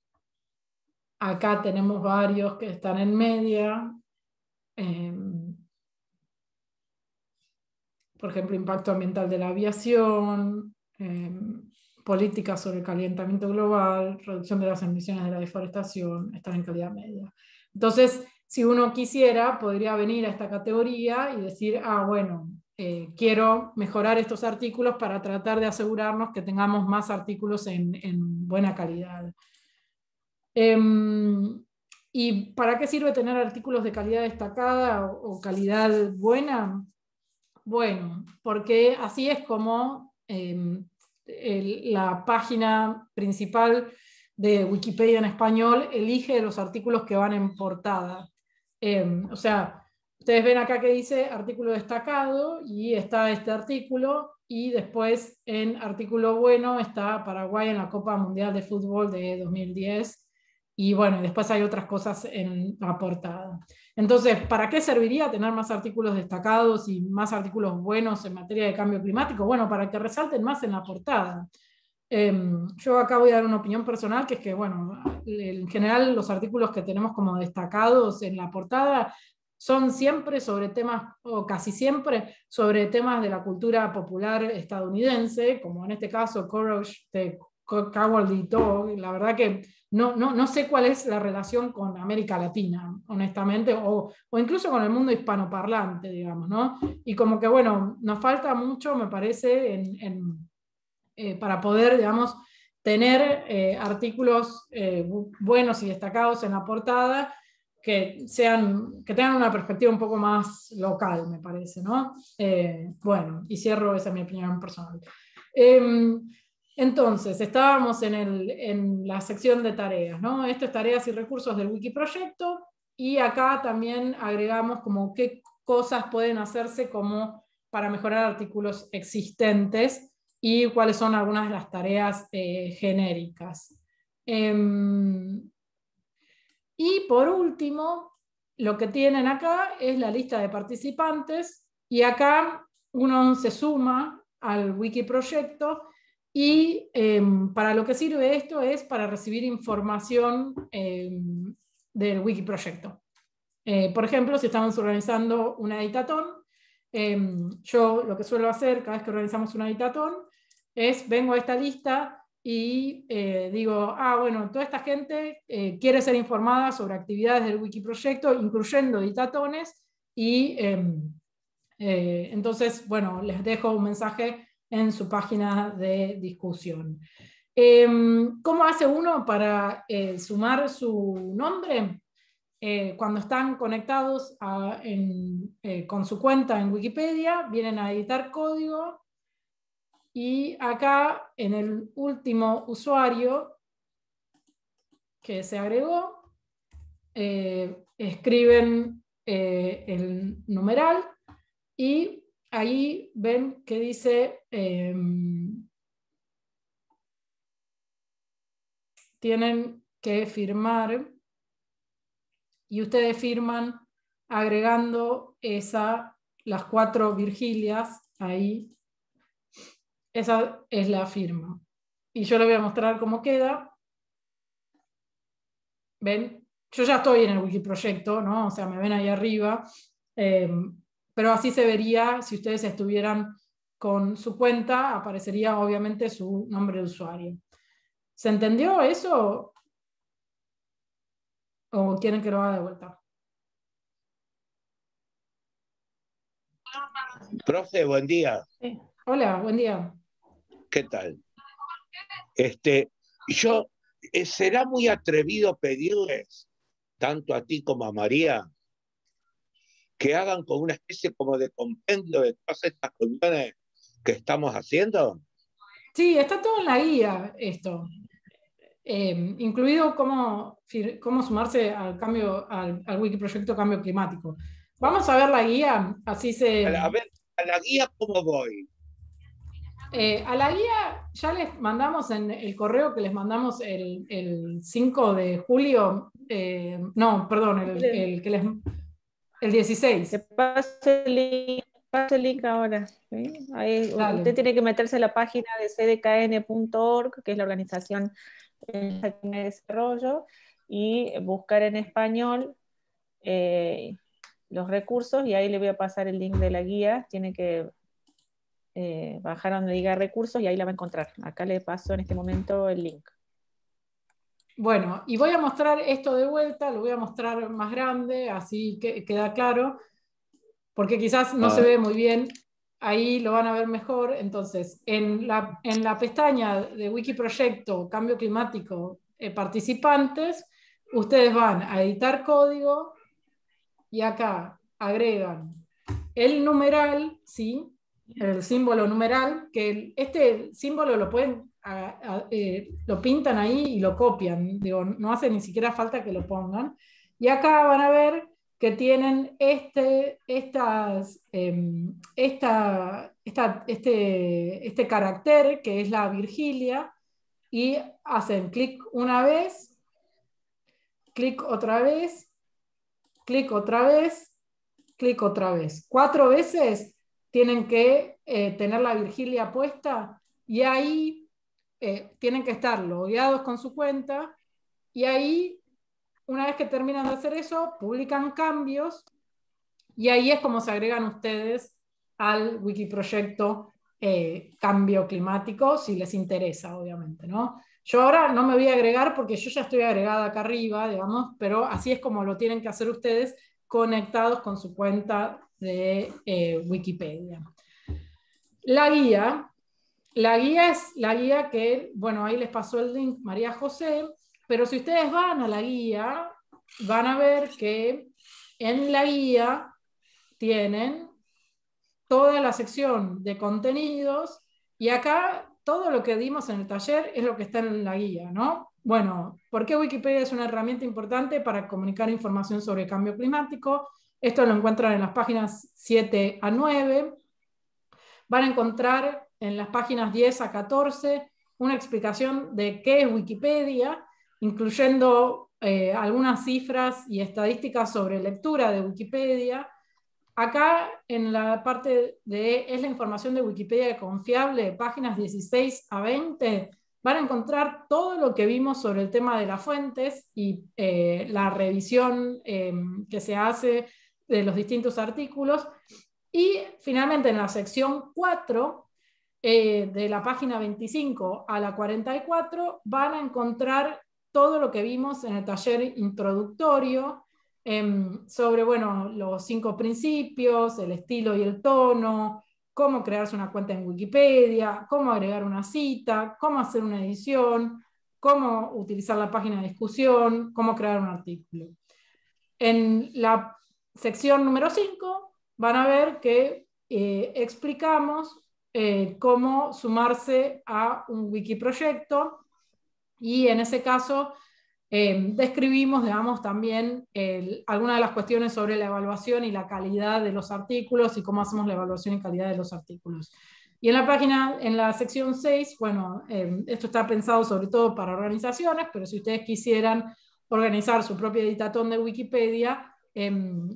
acá tenemos varios que están en media. Em, por ejemplo, impacto ambiental de la aviación, em, políticas sobre el calentamiento global, reducción de las emisiones de la deforestación, están en calidad media. Entonces, si uno quisiera, podría venir a esta categoría y decir, ah, bueno, eh, quiero mejorar estos artículos para tratar de asegurarnos que tengamos más artículos en, buena calidad. Em, ¿Y para qué sirve tener artículos de calidad destacada o, calidad buena? Bueno, porque así es como em, la página principal de Wikipedia en español elige los artículos que van en portada. Em, o sea, ustedes ven acá que dice artículo destacado y está este artículo y después en artículo bueno está Paraguay en la Copa Mundial de Fútbol de 2010 y bueno, después hay otras cosas en la portada. Entonces, ¿para qué serviría tener más artículos destacados y más artículos buenos en materia de cambio climático? Bueno, para que resalten más en la portada. Em, yo acá voy a dar una opinión personal, que es que, bueno, en general los artículos que tenemos como destacados en la portada son siempre sobre temas, o casi siempre, sobre temas de la cultura popular estadounidense, como en este caso Courage de Cowardly Dog. La verdad que no, no, no, sé cuál es la relación con América Latina, honestamente, o, o, incluso con el mundo hispanoparlante, digamos, ¿no? Y como que, bueno, nos falta mucho, me parece, en eh, para poder, digamos, tener eh, artículos eh, buenos y destacados en la portada que, sean, que tengan una perspectiva un poco más local, me parece, ¿no? bueno, y cierro, esa es mi opinión personal. Em, entonces, estábamos en, el, en, la sección de tareas, ¿no? Esto es tareas y recursos del Wikiproyecto, y acá también agregamos como qué cosas pueden hacerse como para mejorar artículos existentes y cuáles son algunas de las tareas eh, genéricas. Em, y por último, lo que tienen acá es la lista de participantes y acá uno se suma al wiki proyecto y em, para lo que sirve esto es para recibir información em, del wiki proyecto. Eh, por ejemplo, si estamos organizando una editatón, yo lo que suelo hacer cada vez que organizamos una editatón es vengo a esta lista y eh, digo, ah, bueno, toda esta gente eh, quiere ser informada sobre actividades del Wikiproyecto, incluyendo ditatones, y em, eh, entonces, bueno, les dejo un mensaje en su página de discusión. Em, ¿Cómo hace uno para sumar su nombre? cuando están conectados con su cuenta en Wikipedia, vienen a editar código y acá en el último usuario que se agregó, eh, escriben eh, el numeral y ahí ven que dice em, tienen que firmar y ustedes firman agregando esa, las cuatro Virgilias ahí esa es la firma. Y yo le voy a mostrar cómo queda. ¿Ven? Yo ya estoy en el Wikiproyecto, ¿no? O sea, me ven ahí arriba. Em, pero así se vería si ustedes estuvieran con su cuenta, aparecería obviamente su nombre de usuario. ¿Se entendió eso? ¿O quieren que lo haga de vuelta? Profe, buen día. Hola, buen día. ¿Qué tal? Este, yo, eh, ¿será muy atrevido pedirles, tanto a ti como a María, que hagan con una especie como de compendio de todas estas reuniones que estamos haciendo? Sí, está todo en la guía esto. Em, incluido cómo, cómo, sumarse al cambio, al, al Wikiproyecto Cambio Climático. Vamos a ver la guía, así se. A ver, a la guía cómo voy. Eh, a la guía ya les mandamos en el correo que les mandamos el, 5 de julio, eh, no, perdón, el, que les, el 16. pase el link paso el link ahora. usted tiene que meterse en la página de cdkn.org, que es la organización de desarrollo, y buscar en español eh, los recursos y ahí le voy a pasar el link de la guía. Tiene que eh, bajar donde diga recursos y ahí la va a encontrar. Acá le paso en este momento el link. Bueno, y voy a mostrar esto de vuelta, lo voy a mostrar más grande, así que queda claro, porque quizás no se ah. ve muy bien, ahí lo van a ver mejor. Entonces, en la, en la pestaña de Wikiproyecto Cambio Climático eh, Participantes, ustedes van a editar código y acá agregan el numeral, ¿sí? El símbolo numeral, que este símbolo lo pueden eh, lo pintan ahí y lo copian, digo, no hace ni siquiera falta que lo pongan. Y acá van a ver que tienen este, estas, em, esta, este, este carácter que es la Virgilia y hacen clic una vez, clic otra vez, clic otra vez, clic otra vez. Cuatro veces tienen que eh, tener la Virgilia puesta y ahí eh, tienen que estar logueados con su cuenta y ahí, una vez que terminan de hacer eso, publican cambios y ahí es como se agregan ustedes al Wikiproyecto eh, Cambio Climático, si les interesa, obviamente, ¿no? Yo ahora no me voy a agregar porque yo ya estoy agregada acá arriba, digamos, pero así es como lo tienen que hacer ustedes conectados con su cuenta de eh, Wikipedia. La guía la guía es la guía que, bueno, ahí les pasó el link María José, pero si ustedes van a la guía, van a ver que en la guía tienen toda la sección de contenidos y acá todo lo que dimos en el taller es lo que está en la guía, ¿no? Bueno, ¿por qué Wikipedia es una herramienta importante para comunicar información sobre cambio climático? Esto lo encuentran en las páginas 7 a 9. Van a encontrar en las páginas 10 a 14 una explicación de qué es Wikipedia, incluyendo eh, algunas cifras y estadísticas sobre lectura de Wikipedia. Acá en la parte de es la información de Wikipedia confiable, páginas 16 a 20, van a encontrar todo lo que vimos sobre el tema de las fuentes y eh, la revisión eh, que se hace de los distintos artículos. Y finalmente en la sección 4 eh, de la página 25 a la 44 van a encontrar todo lo que vimos en el taller introductorio em, sobre bueno, los cinco principios, el estilo y el tono, cómo crearse una cuenta en Wikipedia, cómo agregar una cita, cómo hacer una edición, cómo utilizar la página de discusión, cómo crear un artículo. En la sección número 5 van a ver que eh, explicamos eh, cómo sumarse a un wikiproyecto y en ese caso eh, describimos, digamos, también algunas de las cuestiones sobre la evaluación y la calidad de los artículos y cómo hacemos la evaluación y calidad de los artículos. Y en la página, en la sección 6, bueno, esto está pensado sobre todo para organizaciones, pero si ustedes quisieran organizar su propia editatón de Wikipedia,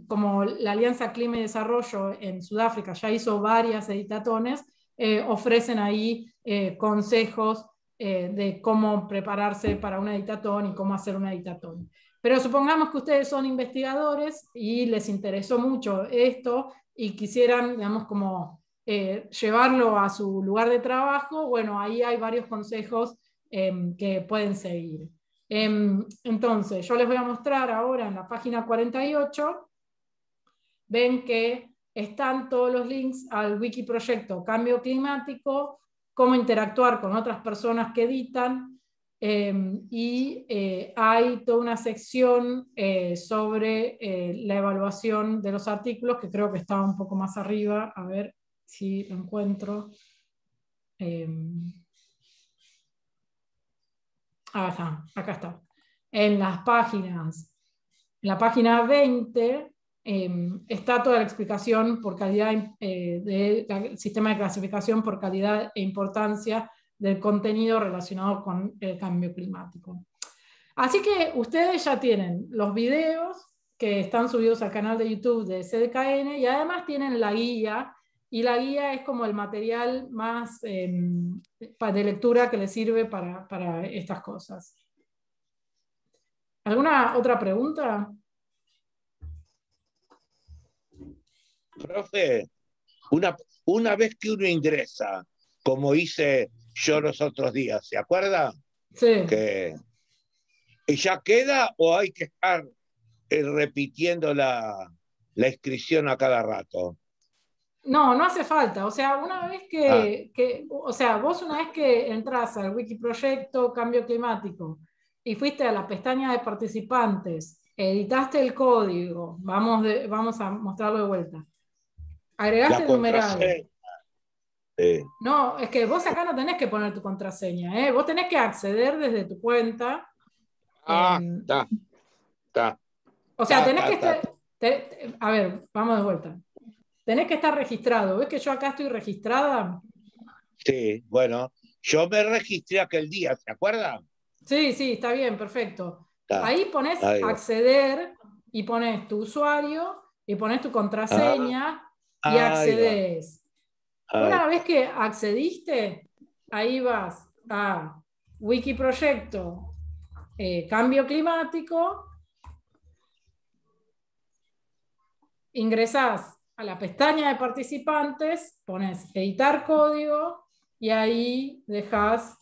como la Alianza Clima y Desarrollo en Sudáfrica ya hizo varias editatones, eh, ofrecen ahí eh, consejos eh, de cómo prepararse para una editatón y cómo hacer una editatón. Pero supongamos que ustedes son investigadores y les interesó mucho esto y quisieran, digamos, como llevarlo a su lugar de trabajo, bueno, ahí hay varios consejos em, que pueden seguir. Em, entonces, yo les voy a mostrar ahora en la página 48, ven que están todos los links al wiki proyecto Cambio Climático, cómo interactuar con otras personas que editan, em, y eh, hay toda una sección eh, sobre eh, la evaluación de los artículos, que creo que estaba un poco más arriba, a ver si lo encuentro. Ah, está, acá está. En las páginas, en la página 20 Em, está toda la explicación por calidad eh, del sistema de clasificación por calidad e importancia del contenido relacionado con el cambio climático. Así que ustedes ya tienen los videos que están subidos al canal de YouTube de CDKN y además tienen la guía y la guía es como el material más em, de lectura que le sirve para, para estas cosas. ¿Alguna otra pregunta? Profe, una, una vez que uno ingresa, como hice yo los otros días, ¿se acuerda? Sí. Que, ¿Y ya queda o hay que estar eh, repitiendo la, la inscripción a cada rato? No, no hace falta. O sea, una vez que, Ah. que- o sea, vos una vez que entras al Wikiproyecto Cambio Climático y fuiste a la pestaña de participantes, editaste el código, vamos, de- vamos a mostrarlo de vuelta. Agregaste el numeral. No, es que vos acá no tenés que poner tu contraseña, ¿eh? Vos tenés que acceder desde tu cuenta. Ah, Em, está. Está. O sea, Ta, tenés ta, que ta. estar. te- te- a ver, vamos de vuelta. Tenés que estar registrado. ¿Ves que yo acá estoy registrada? Sí, bueno, yo me registré aquel día, ¿se acuerda? Sí, sí, está bien, perfecto. Está. Ahí pones acceder y pones tu usuario y pones tu contraseña y Ahí va, accedes. Una vez que accediste, ahí vas a Wikiproyecto eh, Cambio Climático, ingresás a la pestaña de participantes, pones editar código y ahí dejas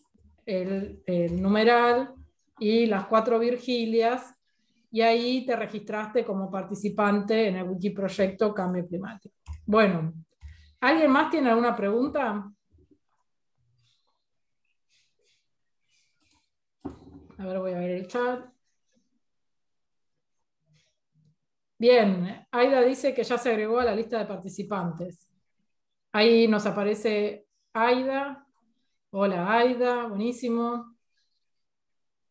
el, el numeral y las cuatro Virgilias y ahí te registraste como participante en el Wikiproyecto Cambio Climático. Bueno, ¿alguien más tiene alguna pregunta? A ver, voy a ver el chat. Bien, Aida dice que ya se agregó a la lista de participantes. Ahí nos aparece Aida. Hola Aida, buenísimo.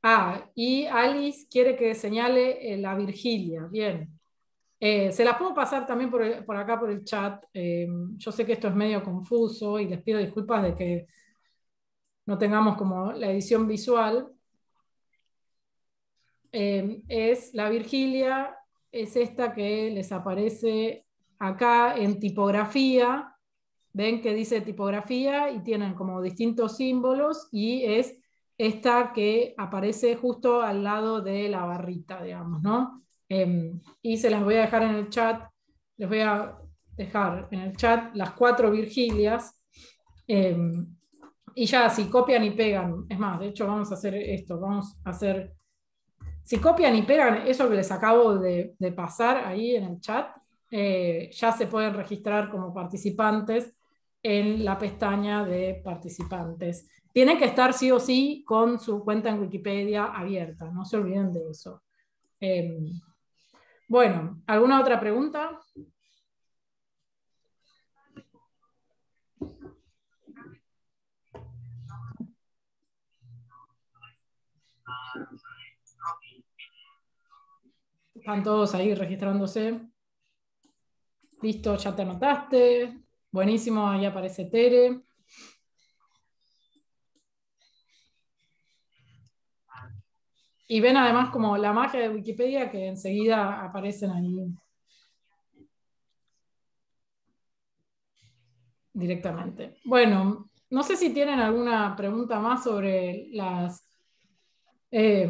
Ah, y Alice quiere que señale eh, la Virgilia. Bien. Eh, se las puedo pasar también por, por acá por el chat. Eh, yo sé que esto es medio confuso y les pido disculpas de que no tengamos como la edición visual. Eh, es la Virgilia, es esta que les aparece acá en tipografía. Ven que dice tipografía y tienen como distintos símbolos y es esta que aparece justo al lado de la barrita, digamos, ¿no? Eh, y se las voy a dejar en el chat, les voy a dejar en el chat las cuatro Virgilias. eh, y ya, si copian y pegan, es más, de hecho vamos a hacer esto, vamos a hacer, si copian y pegan eso que les acabo de, pasar ahí en el chat, eh, ya se pueden registrar como participantes en la pestaña de participantes. Tienen que estar sí o sí con su cuenta en Wikipedia abierta, no se olviden de eso. Eh, bueno, ¿alguna otra pregunta? Están todos ahí registrándose. Listo, ya te anotaste. Buenísimo, ahí aparece Tere. Y ven además como la magia de Wikipedia que enseguida aparecen ahí directamente. Bueno, no sé si tienen alguna pregunta más sobre las, eh,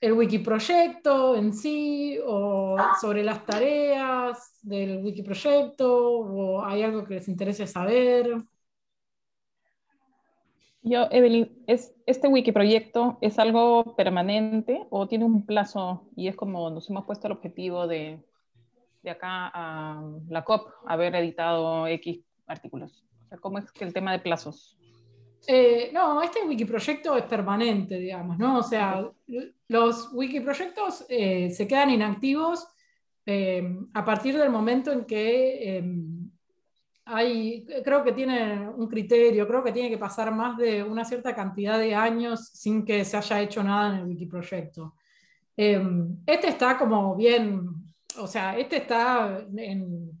el Wikiproyecto en sí o sobre las tareas del Wikiproyecto o hay algo que les interese saber. Yo, Evelyn, ¿es, ¿este wikiproyecto es algo permanente o tiene un plazo y es como nos hemos puesto el objetivo de, de acá a la COP haber editado X artículos? O sea, ¿Cómo es que el tema de plazos? Eh, no, este wikiproyecto es permanente, digamos, ¿no? O sea, los wikiproyectos eh, se quedan inactivos eh, a partir del momento en que eh, hay, creo que tiene un criterio, creo que tiene que pasar más de una cierta cantidad de años sin que se haya hecho nada en el wikiproyecto. Eh, este está como bien, o sea, este está en,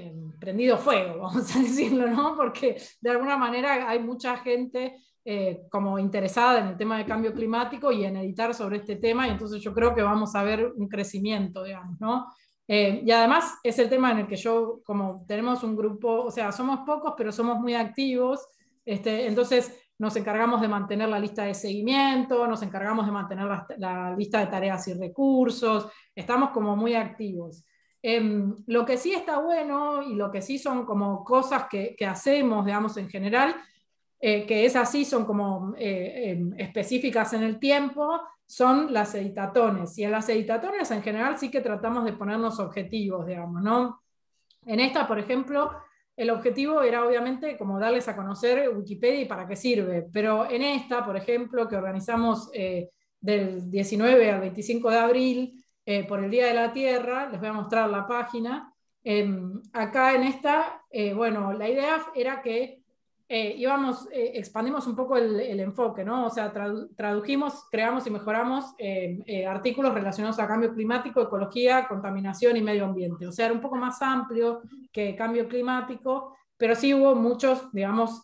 en prendido fuego, [laughs] vamos a decirlo, ¿no? Porque de alguna manera hay mucha gente eh, como interesada en el tema de cambio climático y en editar sobre este tema, y entonces yo creo que vamos a ver un crecimiento, digamos, ¿no? Eh, y además es el tema en el que yo, como tenemos un grupo, o sea, somos pocos, pero somos muy activos, este, entonces nos encargamos de mantener la lista de seguimiento, nos encargamos de mantener la, lista de tareas y recursos, estamos como muy activos. Em, lo que sí está bueno y lo que sí son como cosas que, hacemos, digamos, en general, eh, que es así, son como eh, em, específicas en el tiempo, son las editatones. Y en las editatones en general sí que tratamos de ponernos objetivos, digamos, ¿no? En esta, por ejemplo, el objetivo era obviamente como darles a conocer Wikipedia y para qué sirve, pero en esta, por ejemplo, que organizamos eh, del 19 al 25 de abril eh, por el Día de la Tierra, les voy a mostrar la página. Em, acá en esta, eh, bueno, la idea era que eh, íbamos, expandimos un poco el, enfoque, ¿no? O sea, tradujimos, creamos y mejoramos eh, artículos relacionados a cambio climático, ecología, contaminación y medio ambiente. O sea, era un poco más amplio que cambio climático, pero sí hubo muchos, digamos,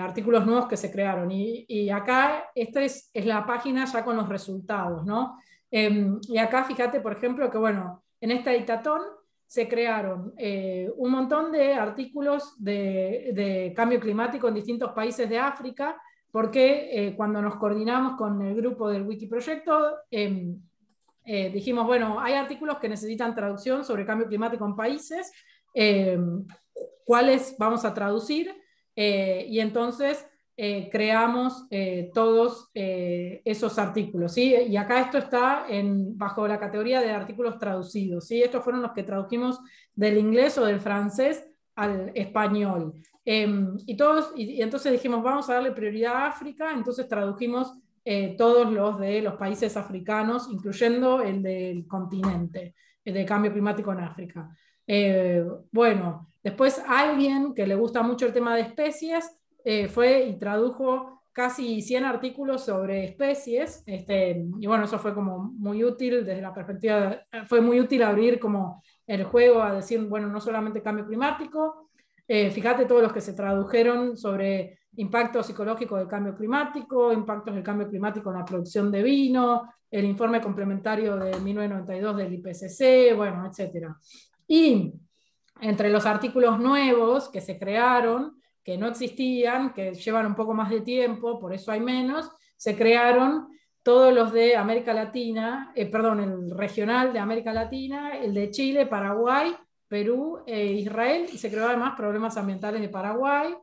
artículos nuevos que se crearon. Y, acá, esta es, es, la página ya con los resultados, ¿no? Y acá, fíjate, por ejemplo, que, bueno, en esta editatón se crearon eh, un montón de artículos de, cambio climático en distintos países de África, porque eh, cuando nos coordinamos con el grupo del Wikiproyecto, eh, dijimos, bueno, hay artículos que necesitan traducción sobre cambio climático en países, em, ¿cuáles vamos a traducir? y entonces eh, creamos eh, todos eh, esos artículos. ¿sí? Y acá esto está en, bajo la categoría de artículos traducidos. ¿sí? Estos fueron los que tradujimos del inglés o del francés al español. Em, y, todos, y, entonces dijimos, vamos a darle prioridad a África, entonces tradujimos todos los de los países africanos, incluyendo el del continente, el de cambio climático en África. bueno, después alguien que le gusta mucho el tema de especies, eh, fue y tradujo casi 100 artículos sobre especies, este, y bueno, eso fue como muy útil desde la perspectiva, fue muy útil abrir como el juego a decir, bueno, no solamente cambio climático, eh, fíjate todos los que se tradujeron sobre impacto psicológico del cambio climático, impactos del cambio climático en la producción de vino, el informe complementario de 1992 del IPCC, bueno, etc. Y entre los artículos nuevos que se crearon, que no existían, que llevan un poco más de tiempo, por eso hay menos, se crearon todos los de América Latina, eh, perdón, el regional de América Latina, el de Chile, Paraguay, Perú e Israel, y se creó además problemas ambientales de Paraguay,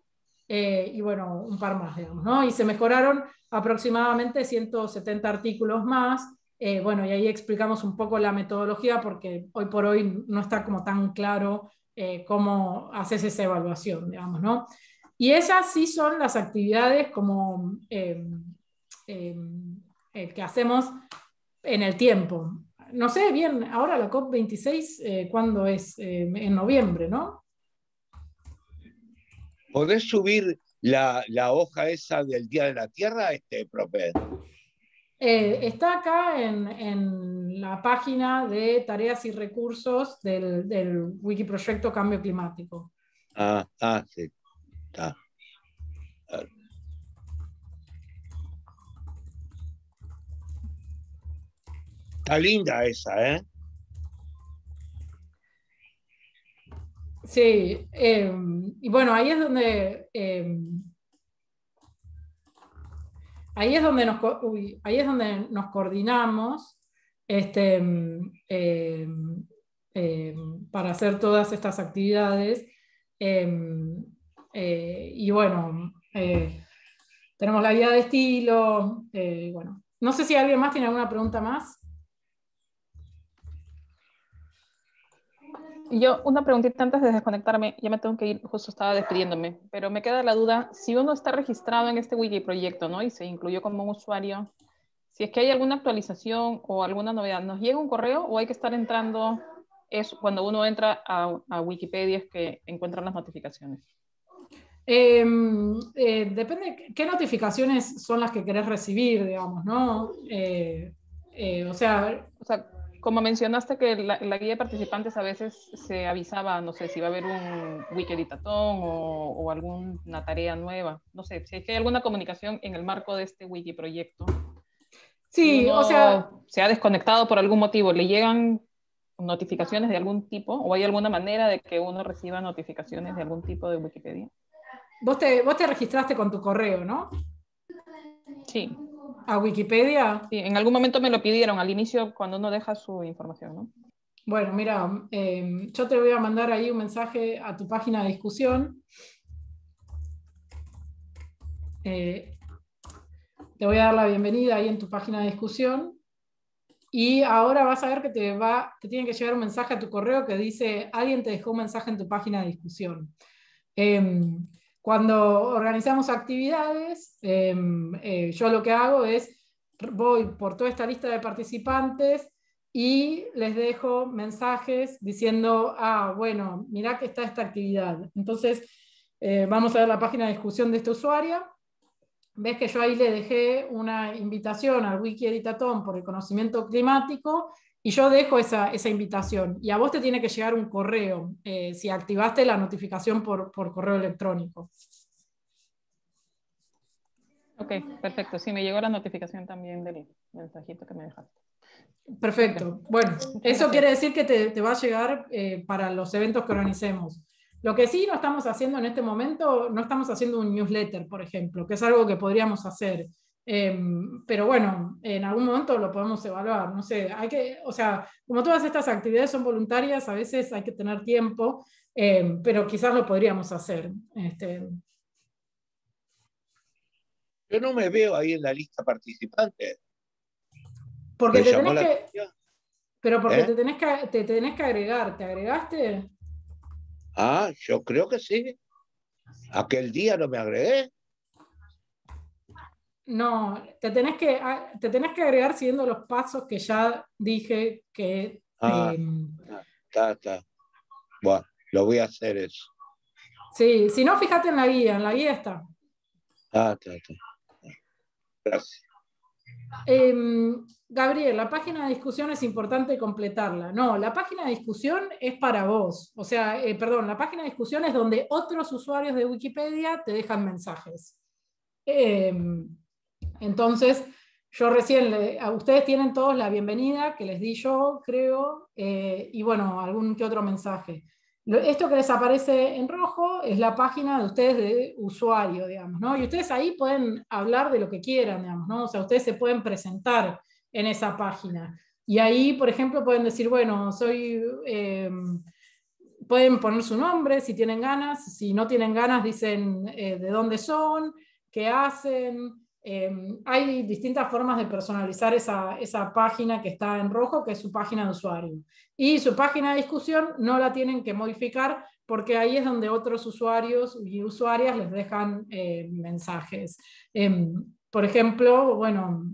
eh, y bueno, un par más, digamos, ¿no? Y se mejoraron aproximadamente 170 artículos más, bueno, y ahí explicamos un poco la metodología porque hoy por hoy no está como tan claro cómo haces esa evaluación, digamos, ¿no? Y esas sí son las actividades como em, em, eh, que hacemos en el tiempo. No sé bien, ahora la COP26, eh, ¿cuándo es? Eh, en noviembre, ¿no? ¿Podés subir la, hoja esa del Día de la Tierra, este, profe? está acá en, la página de tareas y recursos del, del Wikiproyecto Cambio Climático. Ah, ah, sí. Está. linda esa, ¿eh? Sí, em, y bueno, ahí es donde em, ahí es donde nos ahí es donde nos coordinamos este, em, para hacer todas estas actividades. Eh, y bueno, eh, tenemos la guía de estilo. Eh, bueno, no sé si alguien más tiene alguna pregunta más. Yo, una preguntita antes de desconectarme, ya me tengo que ir, justo estaba despidiéndome, pero me queda la duda, si uno está registrado en este wiki proyecto, ¿no? Y se incluyó como un usuario, si es que hay alguna actualización o alguna novedad, ¿nos llega un correo o hay que estar entrando, es cuando uno entra a, a Wikipedia es que encuentran las notificaciones? Em, eh, depende qué notificaciones son las que querés recibir, digamos, ¿no? Eh, eh, o, sea, o sea, como mencionaste que la, guía de participantes a veces se avisaba, no sé, si va a haber un wiki editatón o, o, alguna tarea nueva, no sé, si hay alguna comunicación en el marco de este wiki proyecto. Sí, o sea... Se ha desconectado por algún motivo, le llegan notificaciones de algún tipo o hay alguna manera de que uno reciba notificaciones de algún tipo de Wikipedia? Vos te, vos te registraste con tu correo, ¿no? Sí. ¿A Wikipedia? Sí, en algún momento me lo pidieron al inicio cuando uno deja su información, ¿no? Bueno, mira, em, yo te voy a mandar ahí un mensaje a tu página de discusión. Eh, te voy a dar la bienvenida ahí en tu página de discusión. Y ahora vas a ver que te, va, te tiene que llegar un mensaje a tu correo que dice, alguien te dejó un mensaje en tu página de discusión. Em, cuando organizamos actividades, em, eh, yo lo que hago es, voy por toda esta lista de participantes y les dejo mensajes diciendo, ah, bueno, mirá que está esta actividad. Entonces, eh, vamos a ver la página de discusión de este usuario ves que yo ahí le dejé una invitación al Wiki Editaton por el conocimiento climático y yo dejo esa, invitación. Y a vos te tiene que llegar un correo eh, si activaste la notificación por, correo electrónico. Ok, perfecto. Sí, me llegó la notificación también del mensajito que me dejaste. Perfecto. Bueno, eso quiere decir que te, va a llegar eh, para los eventos que organicemos. Lo que sí no estamos haciendo en este momento, no estamos haciendo un newsletter, por ejemplo, que es algo que podríamos hacer. Em, pero bueno, en algún momento lo podemos evaluar. No sé, hay que, o sea, como todas estas actividades son voluntarias, a veces hay que tener tiempo, em, pero quizás lo podríamos hacer. Este. Yo no me veo ahí en la lista participante. Porque te tenés que. Pero porque ¿Eh? te, tenés que, te tenés que agregar. ¿Te agregaste? Ah, yo creo que sí. Aquel día no me agregué. No, te tenés que, ah, te tenés que agregar siguiendo los pasos que ya dije que... Ah, em, está, está. Bueno, lo voy a hacer eso. Sí, si no, fíjate en la guía, en la guía está. Ah, está, está. Gracias. Em, Gabriel, la página de discusión es importante completarla. No, la página de discusión es para vos. O sea, eh, perdón, la página de discusión es donde otros usuarios de Wikipedia te dejan mensajes. Em, entonces, yo recién, a ustedes tienen todos la bienvenida que les di yo, creo, eh, y bueno, algún que otro mensaje. Esto que les aparece en rojo es la página de ustedes de usuario, digamos, ¿no? Y ustedes ahí pueden hablar de lo que quieran, digamos, ¿no? O sea, ustedes se pueden presentar en esa página. Y ahí, por ejemplo, pueden decir, bueno, soy... Eh, pueden poner su nombre si tienen ganas, si no tienen ganas dicen eh, de dónde son, qué hacen, Em, hay distintas formas de personalizar esa, esa, página que está en rojo, que es su página de usuario. Y su página de discusión no la tienen que modificar porque ahí es donde otros usuarios y usuarias les dejan eh, mensajes. Em, por ejemplo, bueno,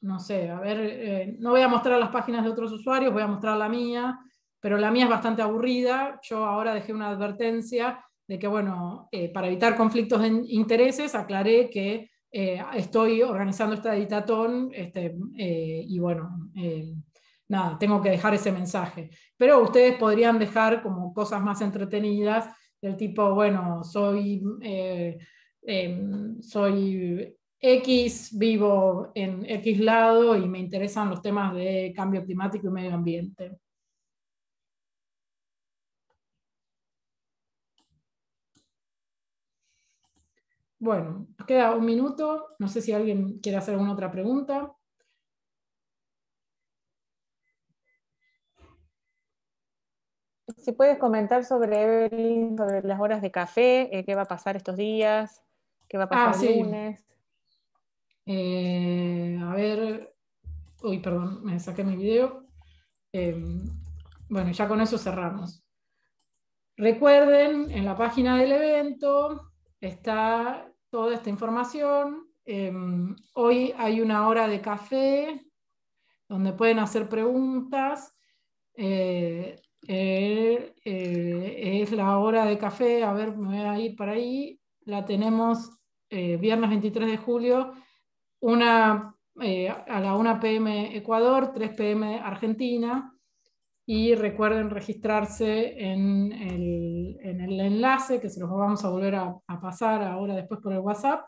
no sé, a ver, eh, no voy a mostrar las páginas de otros usuarios, voy a mostrar la mía, pero la mía es bastante aburrida. Yo ahora dejé una advertencia de que, bueno, eh, para evitar conflictos de intereses, aclaré que eh, estoy organizando esta editatón este, eh, y bueno, eh, nada, tengo que dejar ese mensaje. Pero ustedes podrían dejar como cosas más entretenidas del tipo, bueno, soy, em, soy X, vivo en X lado y me interesan los temas de cambio climático y medio ambiente. Bueno, nos queda un minuto. No sé si alguien quiere hacer alguna otra pregunta. Si puedes comentar sobre Evelyn, sobre las horas de café, eh, qué va a pasar estos días, qué va a pasar ah, el lunes. Eh, a ver, uy, perdón, me saqué mi video. Em, bueno, ya con eso cerramos. Recuerden, en la página del evento está toda esta información. Em, hoy hay una hora de café donde pueden hacer preguntas. Eh, eh, eh, es la hora de café, a ver, me voy a ir para ahí. La tenemos viernes 23 de julio, una, a la 1 pm Ecuador, 3 pm Argentina y recuerden registrarse en el, en el, enlace que se los vamos a volver a, pasar ahora después por el WhatsApp.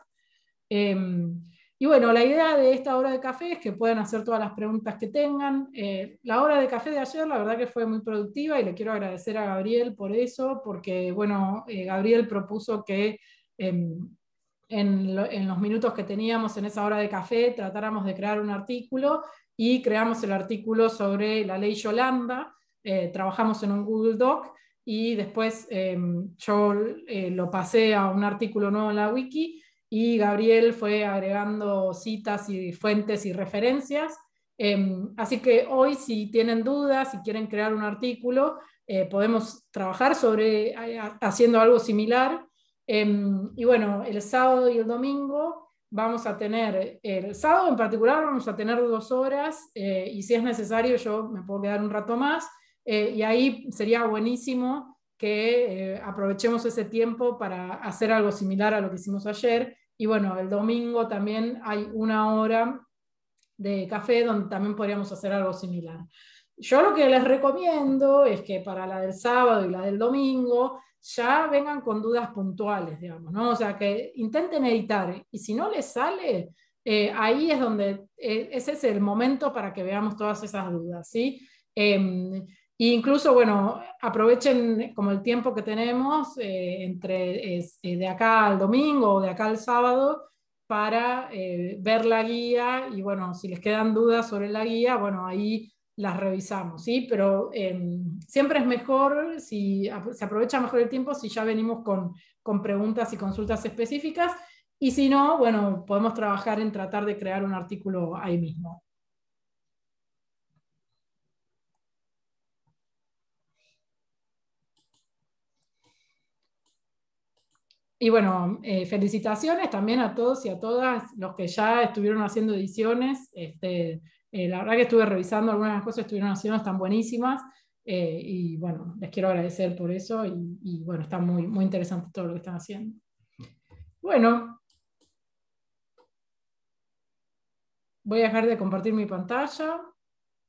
Em, Y bueno, la idea de esta hora de café es que puedan hacer todas las preguntas que tengan. Eh, la hora de café de ayer, la verdad que fue muy productiva y le quiero agradecer a Gabriel por eso, porque bueno, eh, Gabriel propuso que em, en, en, los minutos que teníamos en esa hora de café tratáramos de crear un artículo y creamos el artículo sobre la ley Yolanda. Eh, trabajamos en un Google Doc y después em, yo lo pasé a un artículo nuevo en la wiki y Gabriel fue agregando citas y fuentes y referencias. Em, así que hoy si tienen dudas, si quieren crear un artículo, eh, podemos trabajar sobre eh, haciendo algo similar. Y bueno, el sábado y el domingo vamos a tener, el sábado en particular vamos a tener dos horas eh, y si es necesario yo me puedo quedar un rato más y ahí sería buenísimo que eh, aprovechemos ese tiempo para hacer algo similar a lo que hicimos ayer. Y bueno, el domingo también hay una hora de café donde también podríamos hacer algo similar. Yo lo que les recomiendo es que para la del sábado y la del domingo ya vengan con dudas puntuales, digamos, ¿no? O sea, que intenten editar y si no les sale, eh, ahí es donde, eh, ese es el momento para que veamos todas esas dudas, ¿sí? E incluso, bueno, aprovechen como el tiempo que tenemos eh, entre eh, de acá al domingo o de acá al sábado para eh, ver la guía y bueno, si les quedan dudas sobre la guía, bueno, ahí las revisamos, ¿sí? Pero em, siempre es mejor, si se aprovecha mejor el tiempo si ya venimos con, con preguntas y consultas específicas y si no, bueno, podemos trabajar en tratar de crear un artículo ahí mismo. Y bueno, eh, felicitaciones también a todos y a todas los que ya estuvieron haciendo ediciones. Este, eh, la verdad que estuve revisando algunas de las cosas que estuvieron haciendo, están buenísimas. Eh, y bueno, les quiero agradecer por eso y, bueno, está muy, muy interesante todo lo que están haciendo. Bueno, voy a dejar de compartir mi pantalla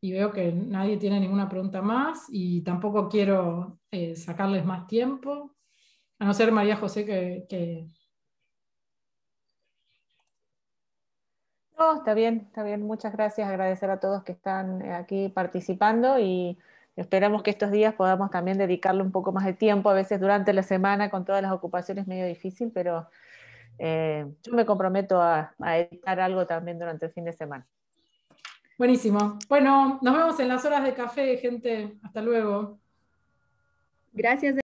y veo que nadie tiene ninguna pregunta más y tampoco quiero sacarles más tiempo. A no ser María José que, No, está bien, está bien. Muchas gracias. Agradecer a todos que están eh, aquí participando y esperamos que estos días podamos también dedicarle un poco más de tiempo. A veces durante la semana con todas las ocupaciones es medio difícil, pero eh, yo me comprometo a, a editar algo también durante el fin de semana. Buenísimo. Bueno, nos vemos en las horas de café, gente. Hasta luego. Gracias.